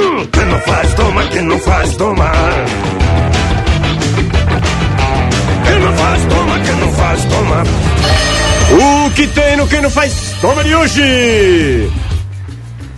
Hum, que não faz, toma, que não faz, toma. Que não faz, toma, que não faz, toma. O que tem no que não faz? Toma de hoje!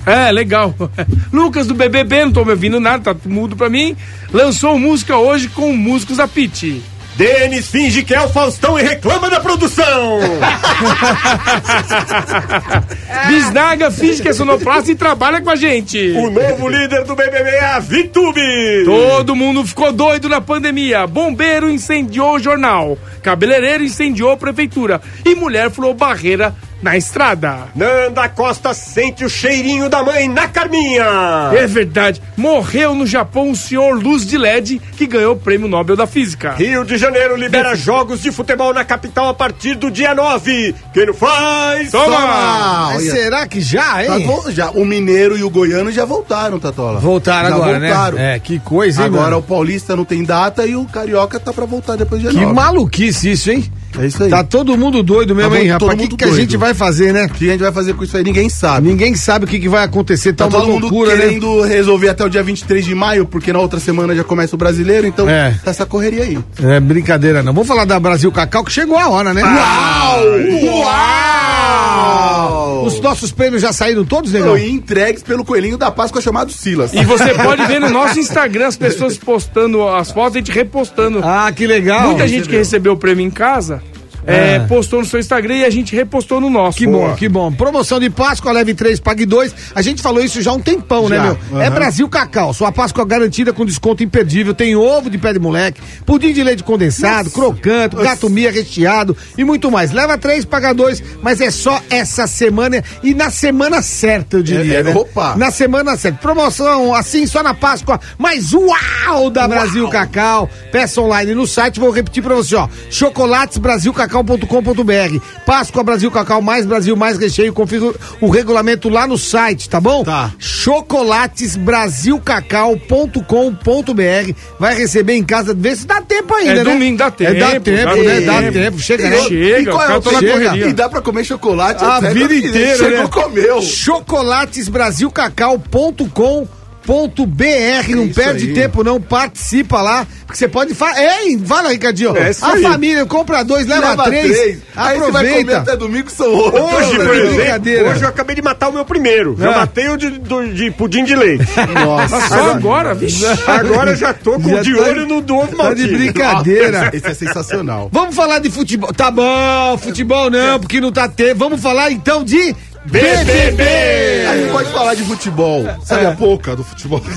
É, legal. Lucas do BBB, não tô me ouvindo nada, tá mudo pra mim. Lançou música hoje com músicos da Pit. Denis finge que é o Faustão e reclama da produção! Bisnaga finge que é sonoplasta e trabalha com a gente. o novo líder do BBB é a Vitube! Todo mundo ficou doido na pandemia. Bombeiro incendiou o jornal. Cabeleireiro incendiou a prefeitura. E mulher furou barreira na estrada. Nanda Costa sente o cheirinho da mãe na Carminha! É verdade. Morreu no Japão o senhor Luz de LED, que ganhou o prêmio Nobel da Física. Rio de Janeiro libera jogos de futebol na capital a partir do dia 9. Quem não faz? Toma! Mas Olha. será que já, Tá hein? bom, já, o Mineiro e o Goiano já voltaram, Tatola. Voltaram já agora, voltaram. né? É, que coisa, hein, Agora mano? o Paulista não tem data e o Carioca tá pra voltar depois de Que nove. maluquice isso, hein? É isso aí. Tá todo mundo doido mesmo, Tá hein, rapaz? O que, mundo que a gente vai fazer, né? O que a gente vai fazer com isso aí? Ninguém sabe. Ninguém sabe o que, que vai acontecer. Tá, Tá uma todo mundo loucura, né? querendo resolver até o dia 23 de maio, porque na outra semana já começa o brasileiro, então É. tá essa correria aí. É brincadeira, não. Vamos falar da Brasil Cacau, que chegou a hora, né? Uau! Os nossos prêmios já saíram todos, negão? E entregues pelo coelhinho da Páscoa chamado Silas. E você pode ver no nosso Instagram as pessoas postando as fotos, a gente repostando. Ah, que legal. Muita gente que recebeu o prêmio em casa é, É. postou no seu Instagram e a gente repostou no nosso. Que bom, que bom. Promoção de Páscoa, leve 3, pague 2. A gente falou isso já há um tempão, né, Já, meu? É aham. Brasil Cacau. Sua Páscoa garantida com desconto imperdível. Tem ovo de pé de moleque, pudim de leite condensado, crocante, gato mia recheado e muito mais. Leva 3, paga 2, mas é só essa semana e na semana certa, eu diria, É, é, né? opa. Na semana certa. Promoção assim só na Páscoa, mas uau da Brasil Cacau. Peça online no site, vou repetir pra você, ó. chocolatesbrasilcacau.com.br. Páscoa Brasil Cacau, mais Brasil, mais recheio. Confira o regulamento lá no site, tá bom? Tá. chocolatesbrasilcacau.com.br. Vai receber em casa, vê se dá tempo ainda, É né? domingo, dá tempo, É, dá tempo, dá né? Dá tempo. tempo. Chega, E né? E Chega, qual o é o tá na chega? correria. E dá pra comer chocolate A vida inteira, Chegou, né? comeu. chocolatesbrasilcacau.com.br não isso perde aí. tempo não, participa lá, porque você pode falar, ei, fala Ricardinho, É isso a aí. família compra dois, leva, três, Aí você vai comer aproveita. até domingo, são. Hoje, por exemplo, brincadeira. hoje eu acabei de matar o meu primeiro. Já É. matei o de, do- de pudim de leite. Nossa. Só agora, vixe. Agora já tô com Já de tá- olho no do ovo Tá de brincadeira. Esse é sensacional. Vamos falar de futebol. Tá bom, futebol não, porque não tá tendo. Vamos falar então de BBB. A gente pode falar de futebol. Sabe a pouca do futebol?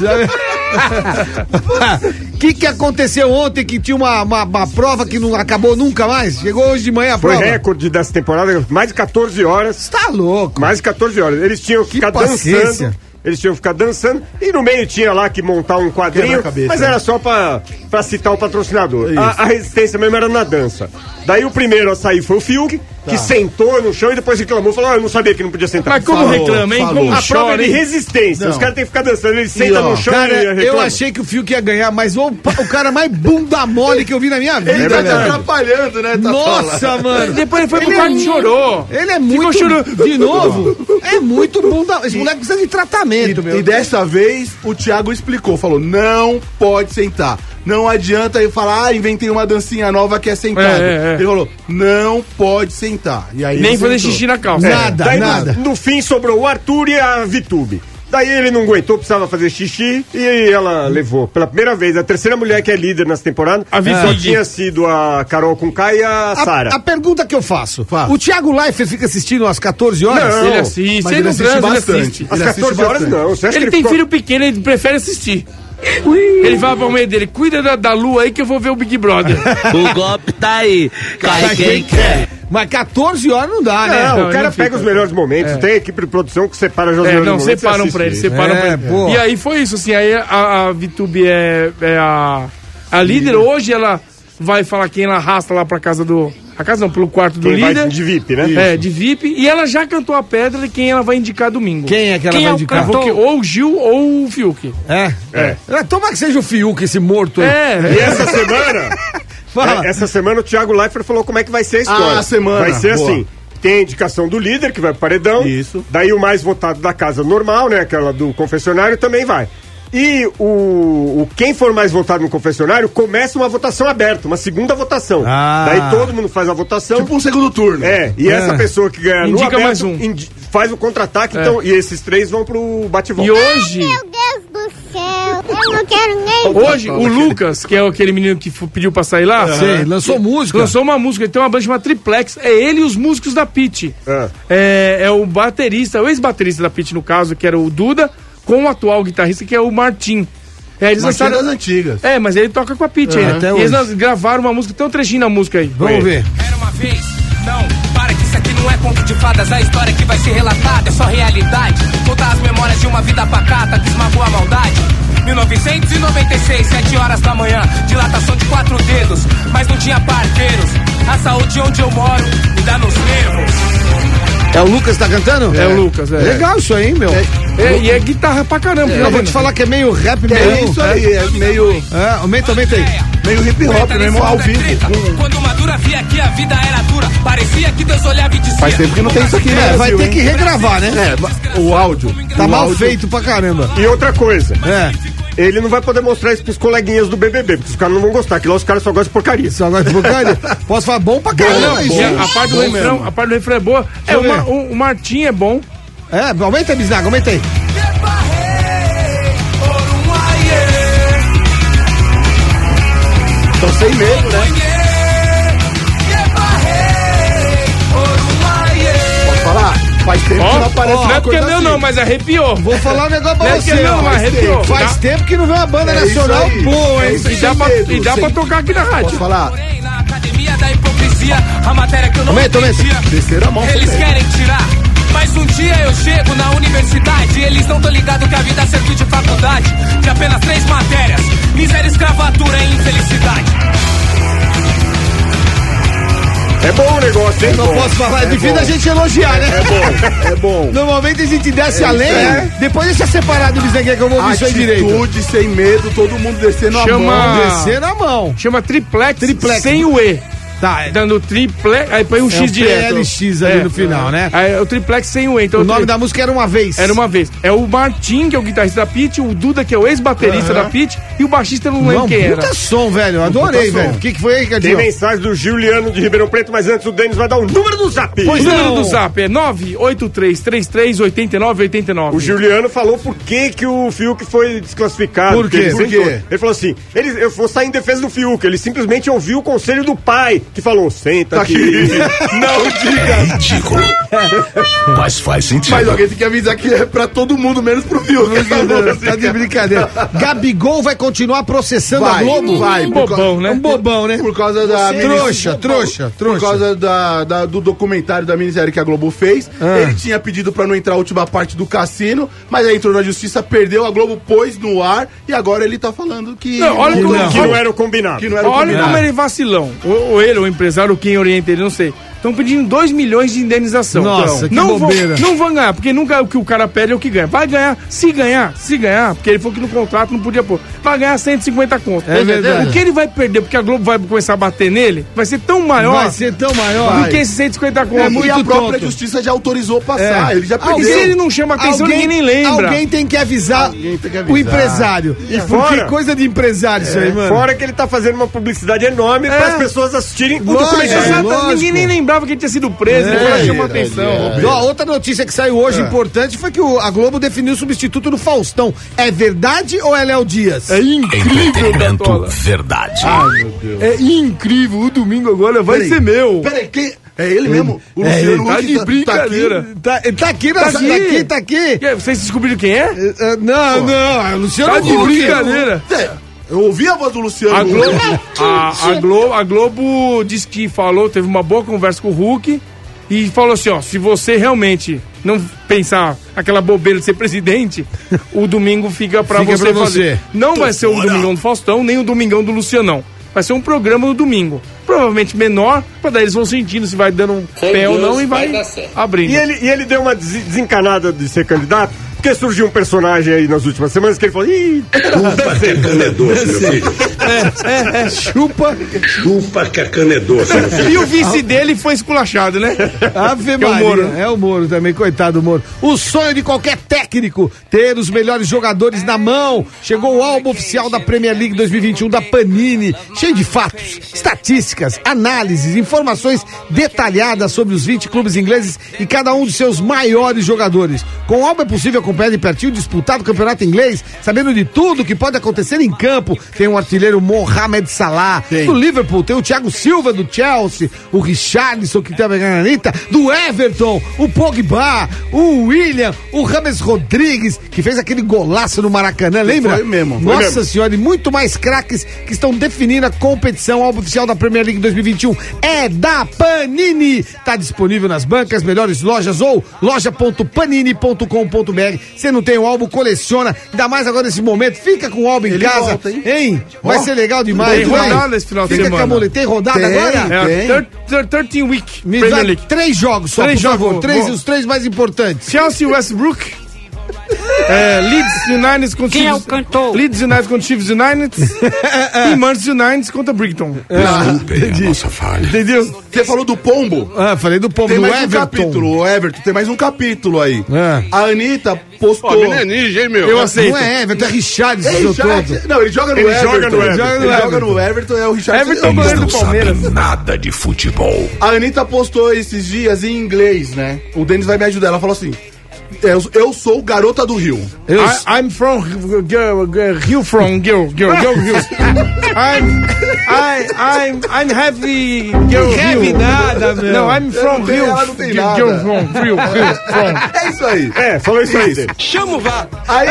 O que, que aconteceu ontem que tinha uma, uma, uma prova que não acabou nunca mais? Chegou hoje de manhã a Foi prova. recorde dessa temporada, mais de 14 horas. Tá louco. Mais de 14 horas. Eles tinham que, Que ficar paciência. dançando. Eles tinham que ficar dançando. E no meio tinha lá que montar um quadrinho. Quebra-cabeça, Mas né? era só pra, pra citar o patrocinador. Isso. A, a resistência mesmo era na dança. Daí o primeiro a sair foi o Fiuk, Tá. que sentou no chão e depois reclamou. Falou: ah, eu não sabia que não podia sentar. Mas como Falou, reclama, hein? falou. Como A prova é chora, de resistência. Não. Os caras têm que ficar dançando. Ele senta ó, no chão Cara, e eu reclama. achei que o Fiuk ia ganhar, mas o, o cara mais bunda mole que eu vi na minha vida, Ele tá te atrapalhando, né, Tatola? Nossa, mano. Depois ele foi pro Ele quarto é e chorou. Ele é Ficou muito. chorando. De novo? É muito bunda. Esse moleque precisa de tratamento, meu. E dessa vez o Thiago explicou, falou: não pode sentar. Não adianta eu falar, ah, inventei uma dancinha nova que é sentado. É, é, é. Ele falou: não pode sentar. E aí Nem ele fazer xixi na calça. Nada, Daí, no- nada. No, fim sobrou o Arthur e a Vitube. Daí ele não aguentou, precisava fazer xixi e ela levou. Pela primeira vez, a terceira mulher que é líder nessa temporada. A só tinha sido a Carol com e a Sara. A, a pergunta que eu faço: Fala. o Thiago Leifert fica assistindo às 14 horas? Não. Ele assiste, Mas ele ele não assiste transa, ele bastante. assiste. Às ele assiste 14 horas bastante. não. Você acha Ele que tem ficou- filho pequeno, ele prefere assistir. Ele fala pra mulher dele, cuida da, da lua aí que eu vou ver o Big Brother. O golpe tá aí. Cai quem quer. Mas 14 horas não dá, né? Não, Não, o cara ele fica. pega os melhores momentos, tem a equipe de produção que separa os É, melhores não, momentos. e separam pra ele, separam É, pra ele. E aí foi isso, assim, aí a, a Vitube é, é a, a líder, hoje ela vai falar quem ela arrasta lá pra casa do... A casa não, pelo quarto do Quem vai líder. de VIP, né? É, de VIP. E ela já cantou a pedra de quem ela vai indicar domingo. Quem é que ela Quem vai é o indicar? cantor? Ou o Gil ou o Fiuk. É? É. É, Toma que seja o Fiuk, esse morto aí. E É, essa semana, Fala. é, essa semana o Thiago Leifert falou como é que vai ser a história. Ah, a semana. Vai ser Boa. assim. Tem a indicação do líder, que vai pro paredão. Isso. Daí o mais votado da casa normal, né? Aquela do confessionário, também vai. E o, o- quem for mais votado no confessionário começa uma votação aberta, uma segunda votação. Ah. Daí todo mundo faz a votação. Tipo um segundo turno. É, e É. essa pessoa que ganha no Indica aberto mais um. indi- faz o contra-ataque, É. então, e esses três vão pro bate-volta. E hoje, Meu Deus do céu, eu não quero nem. hoje o Lucas, que é aquele menino que pediu pra sair lá, Sei, lançou música. lançou uma música, ele tem uma banda chamada Triplex, é ele e os músicos da Pit. Ah. É, é o baterista, o ex-baterista da Pit, no caso, que era o Duda, com o atual guitarrista, que é o Martim. É, eles Mas lançaram- das antigas. É, mas ele toca com a Pit ainda. até E eles hoje. gravaram uma música, tem um trechinho na música aí. Vamos ver. Era uma vez, não, para que isso aqui não é conto de fadas, a história que vai ser relatada é só realidade. Contar as memórias de uma vida pacata que esmagou a maldade. 1996, 7 horas da manhã, dilatação de quatro dedos, mas não tinha parqueiros. A saúde onde eu moro me dá nos nervos. É o Lucas que tá cantando? É o Lucas, é. Legal isso aí, hein, meu. É, e é guitarra pra caramba. Eu tá vou te falar que é meio rap, É meio. isso aí, é meio, É, aumenta, aumenta aí. meio hip hop mesmo, ao é vivo. Quando Madura via que a vida era dura, parecia que Deus olhava e dizia. Faz tempo que não tem isso aqui, né? É, vai ter que regravar, né? É, o áudio. Tá o mal áudio- feito pra caramba. E outra coisa, É, ele não vai poder mostrar isso pros coleguinhas do BBB, porque os caras não vão gostar, que lá os caras só gostam de porcaria. só agora de porcaria. Posso falar bom pra caramba. E hein? a, parte do Bom refrão, a parte do refrão é boa. É, o, o, o Martim é bom. É, aumenta aí, Bisnaga, aumenta aí. Estão sem medo, né? Faz tempo que não aparece não uma é porque é coisa meu assim. não, mas arrepiou. Vou falar um negócio Não pra é que você. é mas Faz arrepiou. tempo- Faz Tá? tempo que não vê uma banda É nacional boa, É hein? isso E dá, pra, medo, e dá pra tocar aqui na rádio. Posso falar? Porém, na academia da hipocrisia, a matéria que eu não Aumenta, aumenta. Terceira mão Eles também. querem tirar. Mas um dia eu chego na universidade e eles não tão ligados que a vida serviu de faculdade. De apenas três matérias: miséria, escravatura e infelicidade. É bom o negócio, hein? Não Bom. posso falar, é difícil a gente elogiar, né? É bom. Normalmente a gente desce É além, aí. né? depois deixa separado o Bisnaguinha que eu vou ouvir isso aí direito. Atitude, sem medo, todo mundo descendo a Chama- mão. Descer na mão. Chama Triplex, Triplex. sem o E. Tá, é Dando triplex, aí põe um é X o direto. PLX ali no final, né? Aí, o triplex sem o E. Então, O nome tri- da música era Uma Vez. Era uma vez. É o Martim, que é o guitarrista da Pit, o Duda, que é o ex-baterista da Pit, e o baixista não lembro Não, quem era. puta som, velho. eu Adorei, velho. O que, que foi aí, Tem Cadinho? mensagem do Juliano de Ribeirão Preto, mas antes o Denis vai dar o número do zap. O número não. do zap é 983338989. O Juliano falou por que, que o Fiuk foi desclassificado. Por quê? ele Por quê? Ele falou assim: ele, eu vou sair em defesa do Fiuk. Ele simplesmente ouviu o conselho do pai, que falou: senta aqui. Não diga. Ridículo. Mas faz sentido. Mas alguém tem que avisar que é pra todo mundo, menos pro Fiuk. Tá de brincadeira. Gabigol vai continuar processando a Vai, Globo? vai. Um por bobão, né? Um bobão, né? Por causa da Trouxa, trouxa, Por trouxa. causa da, da- do documentário da minissérie que a Globo fez. Ah. Ele tinha pedido pra não entrar a última parte do cassino, mas aí entrou na justiça, perdeu, a Globo pôs no ar e agora ele tá falando que. Não, olha que como- não, que não era o combinado. que não era o Olha combinado. como ele é vacilão. Ou, ou ele, o empresário, quem orienta ele, não sei. Estão pedindo 2 milhões de indenização. Nossa, que não bobeira. Vão, não vão ganhar, porque nunca o que o cara pede é o que ganha. Vai ganhar, se ganhar, se ganhar, porque ele falou que no contrato não podia pôr. Vai ganhar 150 contos. É verdade. O que ele vai perder, porque a Globo vai começar a bater nele, vai ser tão maior Vai ser tão maior. do que esses 150 contos. É e muito a própria tonto. justiça já autorizou passar. É. Ele já E perdeu. se ele não chama atenção, ninguém nem lembra. Alguém tem que avisar, Alguém tem que o avisar. empresário. E porque fora- coisa de empresário isso aí, mano. Fora que ele tá fazendo uma publicidade enorme para as pessoas assistirem o lógico. ninguém nem lembrava que ele tinha sido preso, É, ela chamou é, atenção. é. Ó, outra notícia que saiu hoje importante foi que o- a Globo definiu o substituto do Faustão. É verdade ou é Léo Dias? É incrível, Cartola. verdade. É incrível. O domingo agora vai Peraí. ser meu. Peraí, quem. É ele mesmo? O É, Luciano tá de brincadeira. aqui? Tá, ele tá aqui, Tá tá aqui. aqui, tá aqui. Que, Vocês descobriram quem é? É, é, não, não, é o Luciano Tá de brincadeira. Eu ouvi a voz do Luciano. A. Globo, a, a Globo, a Globo disse que falou, teve uma boa conversa com o Hulk e falou assim, ó, se você realmente não pensar aquela bobeira de ser presidente, o domingo fica pra Fica você pra fazer. você. Não vai ser o Domingão do Faustão, nem o Domingão do Lucianão. Vai ser um programa no domingo. Provavelmente menor, pra daí eles vão sentindo se vai dando um pé ou não e vai, abrindo. E ele, e ele deu uma des- desencanada de ser candidato, Porque surgiu um personagem aí nas últimas semanas que ele falou, ih, Chupa que a cana é doce, meu filho. É, chupa. Chupa que a cana é doce, meu filho. E o vice dele foi esculachado, né? Ave Que é o Maria. Moro. É o Moro também, coitado do Moro. O sonho de qualquer técnico, ter os melhores jogadores na mão. Chegou o álbum oficial da Premier League 2021 da Panini, cheio de fatos, estatísticas, análises, informações detalhadas sobre os 20 clubes ingleses e cada um dos seus maiores jogadores. Com o álbum é possível acompanhar de pertinho o disputado campeonato inglês, sabendo de tudo que pode acontecer em campo. Tem o artilheiro Mohamed Salah, do Liverpool, tem o Thiago Silva do Chelsea, o Richarlison que tem a Anitta, do Everton, o Pogba, o William, o Rames Rodrigues, que fez aquele golaço no Maracanã, lembra? Foi mesmo, foi Nossa mesmo. senhora, e muito mais craques que estão definindo a competição. O oficial da Premier League 2021 é da Panini. Tá disponível nas bancas, melhores lojas ou loja.panini.com.br. Você não tem o álbum, coleciona. Ainda mais agora nesse momento. Fica com o álbum em Ele casa. volta, hein? hein? Vai ser legal demais. Tem rodada esse final de Fica com a semana. mole- Tem rodada Tem. agora? É, Tem. thir- 13 week Me Premier League. três jogos só, Três por favor. jogos, Três, bom. os três mais importantes. Chelsea Westbrook. É, Leeds United contra Quem é o Chiefs- cantor? Leeds United contra Chiefs United. e Manchester United contra Brighton. Desculpe a nossa falha. Entendeu? Você falou do pombo? Ah, falei do pombo Tem do mais um Everton. capítulo, o Everton, tem mais um capítulo aí. É. A Anitta postou. Pô, meneninho, hein, meu? Eu aceito. Não é Everton, é Richard, seu joga- todo. Não, ele joga no Ele Everton. joga no Everton. Ele joga no Everton, é o Richard. Everton goleiro do Palmeiras. Nada de futebol. A Anitta postou esses dias em inglês, né? O Denis vai me ajudar. Ela falou assim: Eu, eu sou garota do Rio. Eu, I, I'm from girl, girl, Rio from girl, girl, girl, Rio. I'm, I, I'm, I'm heavy girl heavy Rio. nada, meu. Não, I'm from Rio. girl, girl from Rio, Rio, from. É isso aí. é, falou isso aí. dele. Chama o VAR. Aí.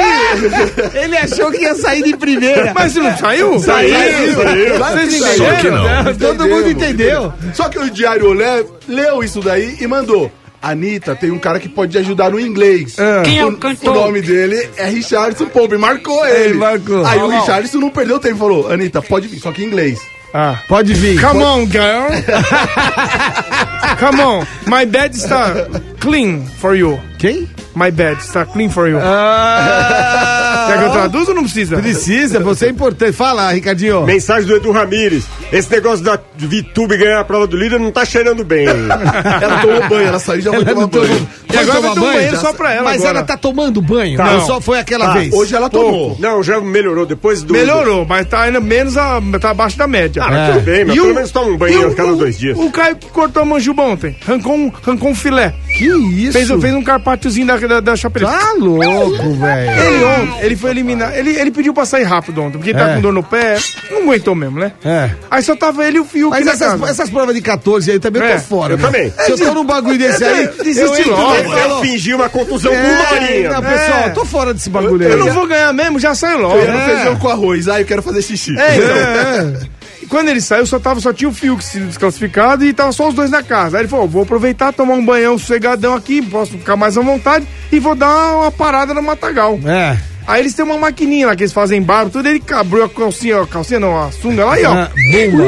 Ele achou que ia sair de primeira. Mas não saiu? Saiu, saiu. Que Vocês saiu. entenderam? que não. Todo mundo entendeu. Só que o Diário Olé leu isso daí e mandou. Anitta, tem um cara que pode te ajudar no inglês. Quem é o O cantor? nome dele é Richardson Pobre, marcou ele. Ele marcou. Aí o. Richardson não perdeu tempo, falou, Anitta, pode vir, só que em inglês. Ah. Pode vir. Come on, girl. Come on. My bed está clean for you. Quem? My bed está clean for you. Ah, Quer que eu traduza ou não precisa? Precisa, você é importante. Fala, Ricardinho. Mensagem do Edu Ramires. Esse negócio da Vitube ganhar a prova do líder não tá cheirando bem. Ela tomou banho, ela saiu e já foi tomar banho. E agora vai ter um banho? Já só pra ela Mas agora. ela tá tomando banho? Tá. Não, Não. só foi aquela Tá, vez. Hoje ela tomou. Não, já melhorou depois do. Melhorou, mas tá ainda menos, a, tá abaixo da média. Ah, É. tudo bem, mas E pelo o- menos toma um banho a cada dois dias. O Caio que cortou a manjuba ontem, arrancou um, arrancou um filé. Que isso? Fez, fez um carpaciozinho da, da, da. Tá louco, velho. Ele ontem, ele foi eliminar. Ele, ele pediu pra sair rápido ontem, porque tá É. com dor no pé. Não aguentou mesmo, né? É. Aí só tava ele e o Fiuk Mas essas, casa. essas provas de 14 aí também eu É, tô fora. eu né? também. Se eu tô num bagulho desse aí, Desiste eu entro logo. Eu falo, fingi uma contusão é, com uma horinha. Não, pessoal, É. eu tô fora desse bagulho aí. Eu não vou ganhar mesmo, já saiu logo. Eu não feijão com arroz, ah, eu quero fazer xixi. É, então. E Quando ele saiu, só, tava, só tinha o Fiuk se desclassificado e tava só os dois na casa. Aí ele falou: vou aproveitar, tomar um banhão sossegadão aqui, posso ficar mais à vontade e vou dar uma parada no Matagal. É. Aí eles têm uma maquininha lá que eles fazem barro, tudo. Ele abriu a calcinha, a calcinha não, a sunga lá e ó. Ah, bomba.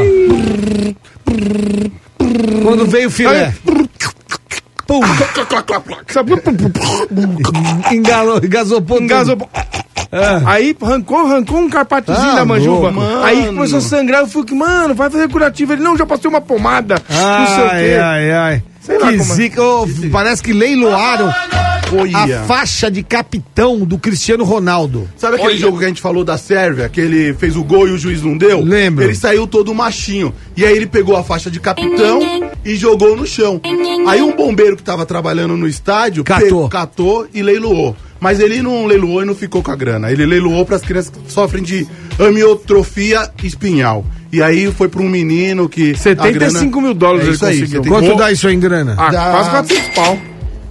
Quando veio o filé. Pum. Sabe? Engalou, engasopou. tudo. Engasou. Aí arrancou, arrancou um carpatozinho Ah, da manjuba. mano. Aí começou a sangrar. Eu falei, mano, vai fazer curativo. Ele, não, já passei uma pomada. não sei o Ai, quê. ai, ai. Sei lá que como é. zica. Ô, parece que leiloaram Olha. a faixa de capitão do Cristiano Ronaldo. Sabe aquele jogo que a gente falou da Sérvia, que ele fez o gol e o juiz não deu? Lembro. Ele saiu todo machinho. E aí ele pegou a faixa de capitão e jogou no chão. Aí um bombeiro que tava trabalhando no estádio Catou. pegou- catou e leiloou. Mas ele não leiloou e não ficou com a grana. Ele leiloou para as crianças que sofrem de amiotrofia espinhal. E aí foi para um menino que. a 75 mil dólares é ele aí, conseguiu. 70 Quanto dá isso aí em grana? Ah, Dá- quase 400 pau.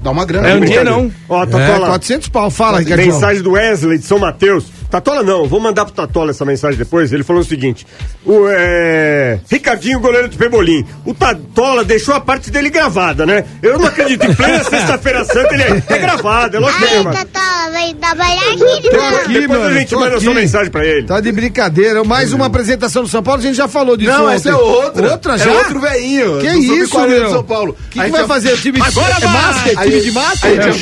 Dá uma grana. É um dia não. Ó, tá é, falando. 400 pau. Fala, Ricardinho. Mensagem do Wesley de São Mateus. Tatola não, vou mandar pro Tatola essa mensagem depois. Ele falou o seguinte: o é, Ricardinho, goleiro do Pebolim. O Tatola deixou a parte dele gravada, né? Eu não acredito. Em plena sexta-feira santa ele é, é gravado, é lógico que é. Tatola, vai trabalhar aqui, Tô aqui, Depois a gente manda aqui. sua mensagem pra ele. Tá de brincadeira. Mais uma apresentação do São Paulo, a gente já falou disso Não, ontem. essa é outra. Outra É já? outro velhinho. Que isso, Sub-40 meu? de São Paulo. O que, que vai já- fazer? O time Agora é máscara? É time de A máscara? É, a gente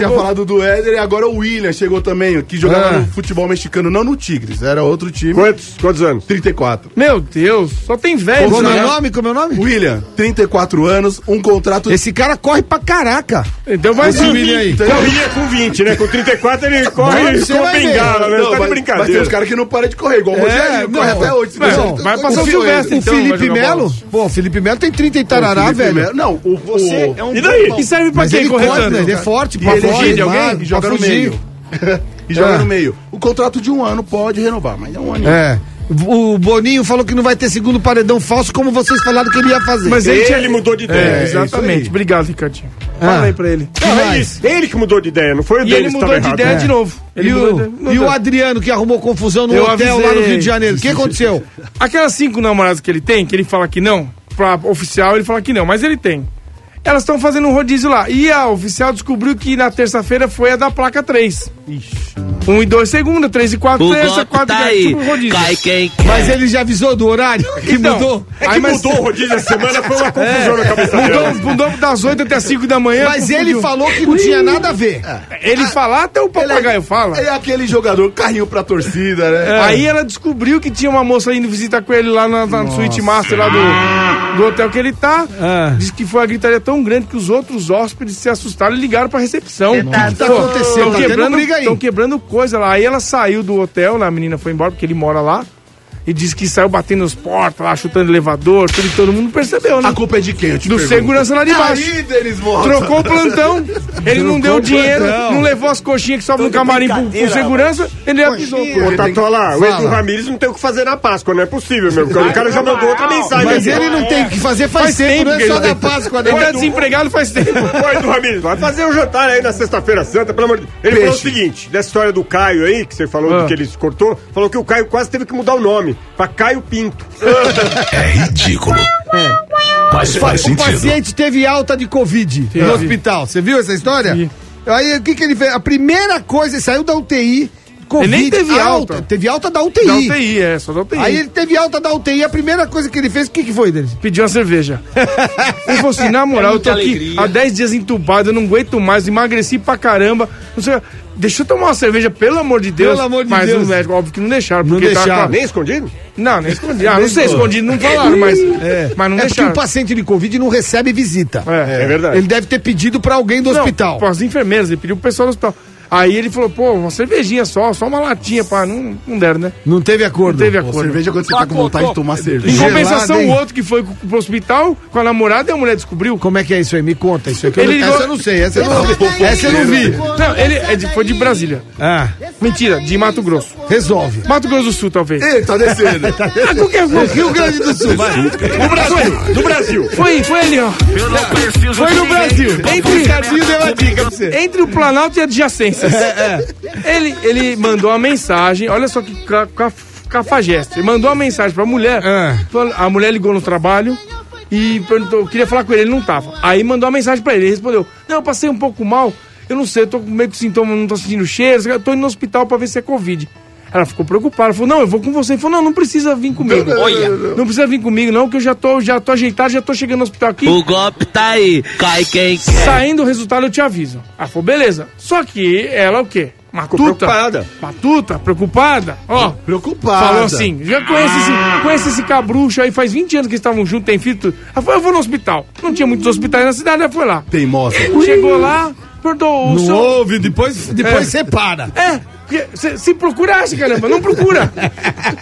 jogou. falado do Éder e agora o William chegou também, que jogava Ah. no futebol mexicano, não no Tigres, era outro time. Quantos, quantos anos? 34. Meu Deus, só tem velho. Como é né? o nome? Como é o nome? William, 34 anos, um contrato. Esse cara corre pra caraca. Então vai Esse. William aí. Então, Não, é com 20, né? Com 34 ele corre com ver. bengala, né? não, tá de vai, vai ter brincadeira. uns caras que não param de correr, igual o É, Rogério, corre não. até hoje. se Vai, passar o Silvestre, O então, Felipe Melo? Pô, o Felipe Melo tem 30 e tarará, velho. Melo- Não, o, Você o- é um E daí? E serve pra Mas quem ele corre, corretando? ele é forte, pra ele fugir de alguém joga no meio. e joga É. no meio. O contrato de um ano pode renovar, mas é um ano. É. O Boninho falou que não vai ter segundo paredão falso, como vocês falaram que ele ia fazer. Mas Ele, ele mudou de ideia. É, É, exatamente. Obrigado, Ricardinho. Ah. Fala aí pra ele. Não, é mais? isso. Ele que mudou de ideia, não foi o E ele que mudou de errado. ideia É. de novo. Ele E o, de- e o Adriano que arrumou confusão no Eu hotel lá no avisei. Rio de Janeiro. O que aconteceu? Aquelas cinco namoradas que ele tem, que ele fala que não, pra oficial ele fala que não, mas ele tem. Elas estão fazendo um rodízio lá. E a oficial descobriu que na terça-feira foi a da placa 3. Um e dois segunda, três e quatro O terça, quatro tá e aí. tipo rodízio. Cai quem quer. Mas ele já avisou do horário que Então, mudou. É que Aí, mas- mudou o rodízio essa semana, foi uma confusão na cabeça Mudou, dele. mudou das 8 até 5 da manhã. Mas ele falou que não tinha nada a ver. Ele falar até o papagaio fala. É aquele jogador, carrinho pra torcida, né? Aí ela descobriu que tinha uma moça indo visitar com ele lá na, na suíte master lá do, do hotel que ele tá. Ah. Diz que foi uma gritaria tão grande que os outros hóspedes se assustaram e ligaram pra recepção. O que tá acontecendo? Tá tendo quebrando, quebrando coisa lá. Aí ela saiu do hotel, né, a menina foi embora porque ele mora lá. E disse que saiu batendo nas portas lá, chutando elevador, tudo e todo mundo percebeu, né? A culpa é de quem? Eu te Do pergunto. segurança lá de baixo. Aí, Denis Mota. Trocou o plantão, ele não deu o dinheiro, plantão. não levou as coxinhas que sobram no camarim pro, pro segurança, ele avisou. Ô, Tatola, o. Edu Ramires não tem o que fazer na Páscoa, não é possível, meu. Porque o cara já mandou outra mensagem. Mas ele não tem o que fazer faz, Faz tempo, tempo não é só da. Páscoa, Ele tá né? desempregado faz tempo. Ô, Edu Ramires, vai fazer o jantar aí na sexta-feira santa, pelo amor de Deus. Ele falou o seguinte, dessa história do Caio aí, que você falou Ah. que ele se cortou, falou que o Caio quase teve que mudar o nome pra Caio Pinto. É ridículo. Mas faz O sentido. paciente teve alta de Covid Teve. no hospital. Você viu essa história? Vi. Aí o que, que ele fez? A primeira coisa, ele saiu da UTI. Covid, Ele nem teve alta. Teve alta da UTI. Da UTI, é, só da UTI. Aí ele teve alta da UTI. A primeira coisa que ele fez, o que, que foi deles? pediu uma cerveja. Ele falou assim, na moral, eu tô aqui há 10 dias entubado, eu não aguento mais, emagreci pra caramba. Não sei, deixa eu tomar uma cerveja, pelo amor de Deus. Pelo amor de mas Deus. o médico, óbvio que não deixaram. Não porque deixaram. Tava... Nem escondido? Não, nem escondido. Ah, não sei, escondido não falaram, mas, mas não é porque deixaram. o paciente de Covid não recebe visita. É, É verdade. Ele deve ter pedido pra alguém do Não, hospital. Para as enfermeiras, ele pediu pro pessoal do hospital. Aí ele falou, pô, uma cervejinha só, só uma latinha, pá, não, não deram, né? Não teve acordo. Não teve Pô, acordo. cerveja quando você tá com vontade de tomar Em cerveja. Gelado, compensação, hein? o outro que foi pro hospital com a namorada e a mulher descobriu. Como é que é isso aí? Me conta isso aí. que eu Ele não- ligou- Essa eu não sei, essa eu não vi. Essa eu não vi. Não, ele é de- foi de Brasília. Ah, Mentira, de Mato Grosso. resolve. Mato Grosso do Sul, talvez. Ei, tá descendo. Ah, qualquer coisa. Rio Grande do Sul, vai. Do Brasil! Do Brasil! Foi, foi ali, ó. Foi no Brasil. Entre, Ricardinho deu a dica pra você. E adjacências. Ele, ele mandou uma mensagem, olha só que ca- ca- cafajeste. Ele mandou uma mensagem pra mulher. Ah. Falou- A mulher ligou no trabalho e perguntou, queria falar com ele, ele não tava. Aí mandou uma mensagem pra ele, ele respondeu: Não, eu passei um pouco mal, eu não sei, eu tô com meio com sintoma, não tô sentindo cheiro, eu tô indo no hospital pra ver se é Covid. Ela ficou preocupada, falou: Não, eu vou com você. Ele falou: Não, não precisa vir comigo. Olha, não precisa vir comigo, não, que eu já tô, já tô ajeitado, já tô chegando no hospital aqui. O golpe tá aí. Cai quem quer. Saindo o resultado, eu te aviso. Ela falou, beleza. Só que ela o quê? Matuta. preocupada. Matuta, preocupada. Ó, Preocupada. falou assim, já conhece esse, conhece esse cabrucho aí, faz 20 anos que eles estavam juntos, tem filho. Ela falou, eu vou no hospital. Não tinha muitos hospitais na cidade, ela foi lá. Teimosa. Chegou lá, perdoou o Não seu... ouve, depois, depois É. separa. É, porque se, se procurasse, caramba, não procura.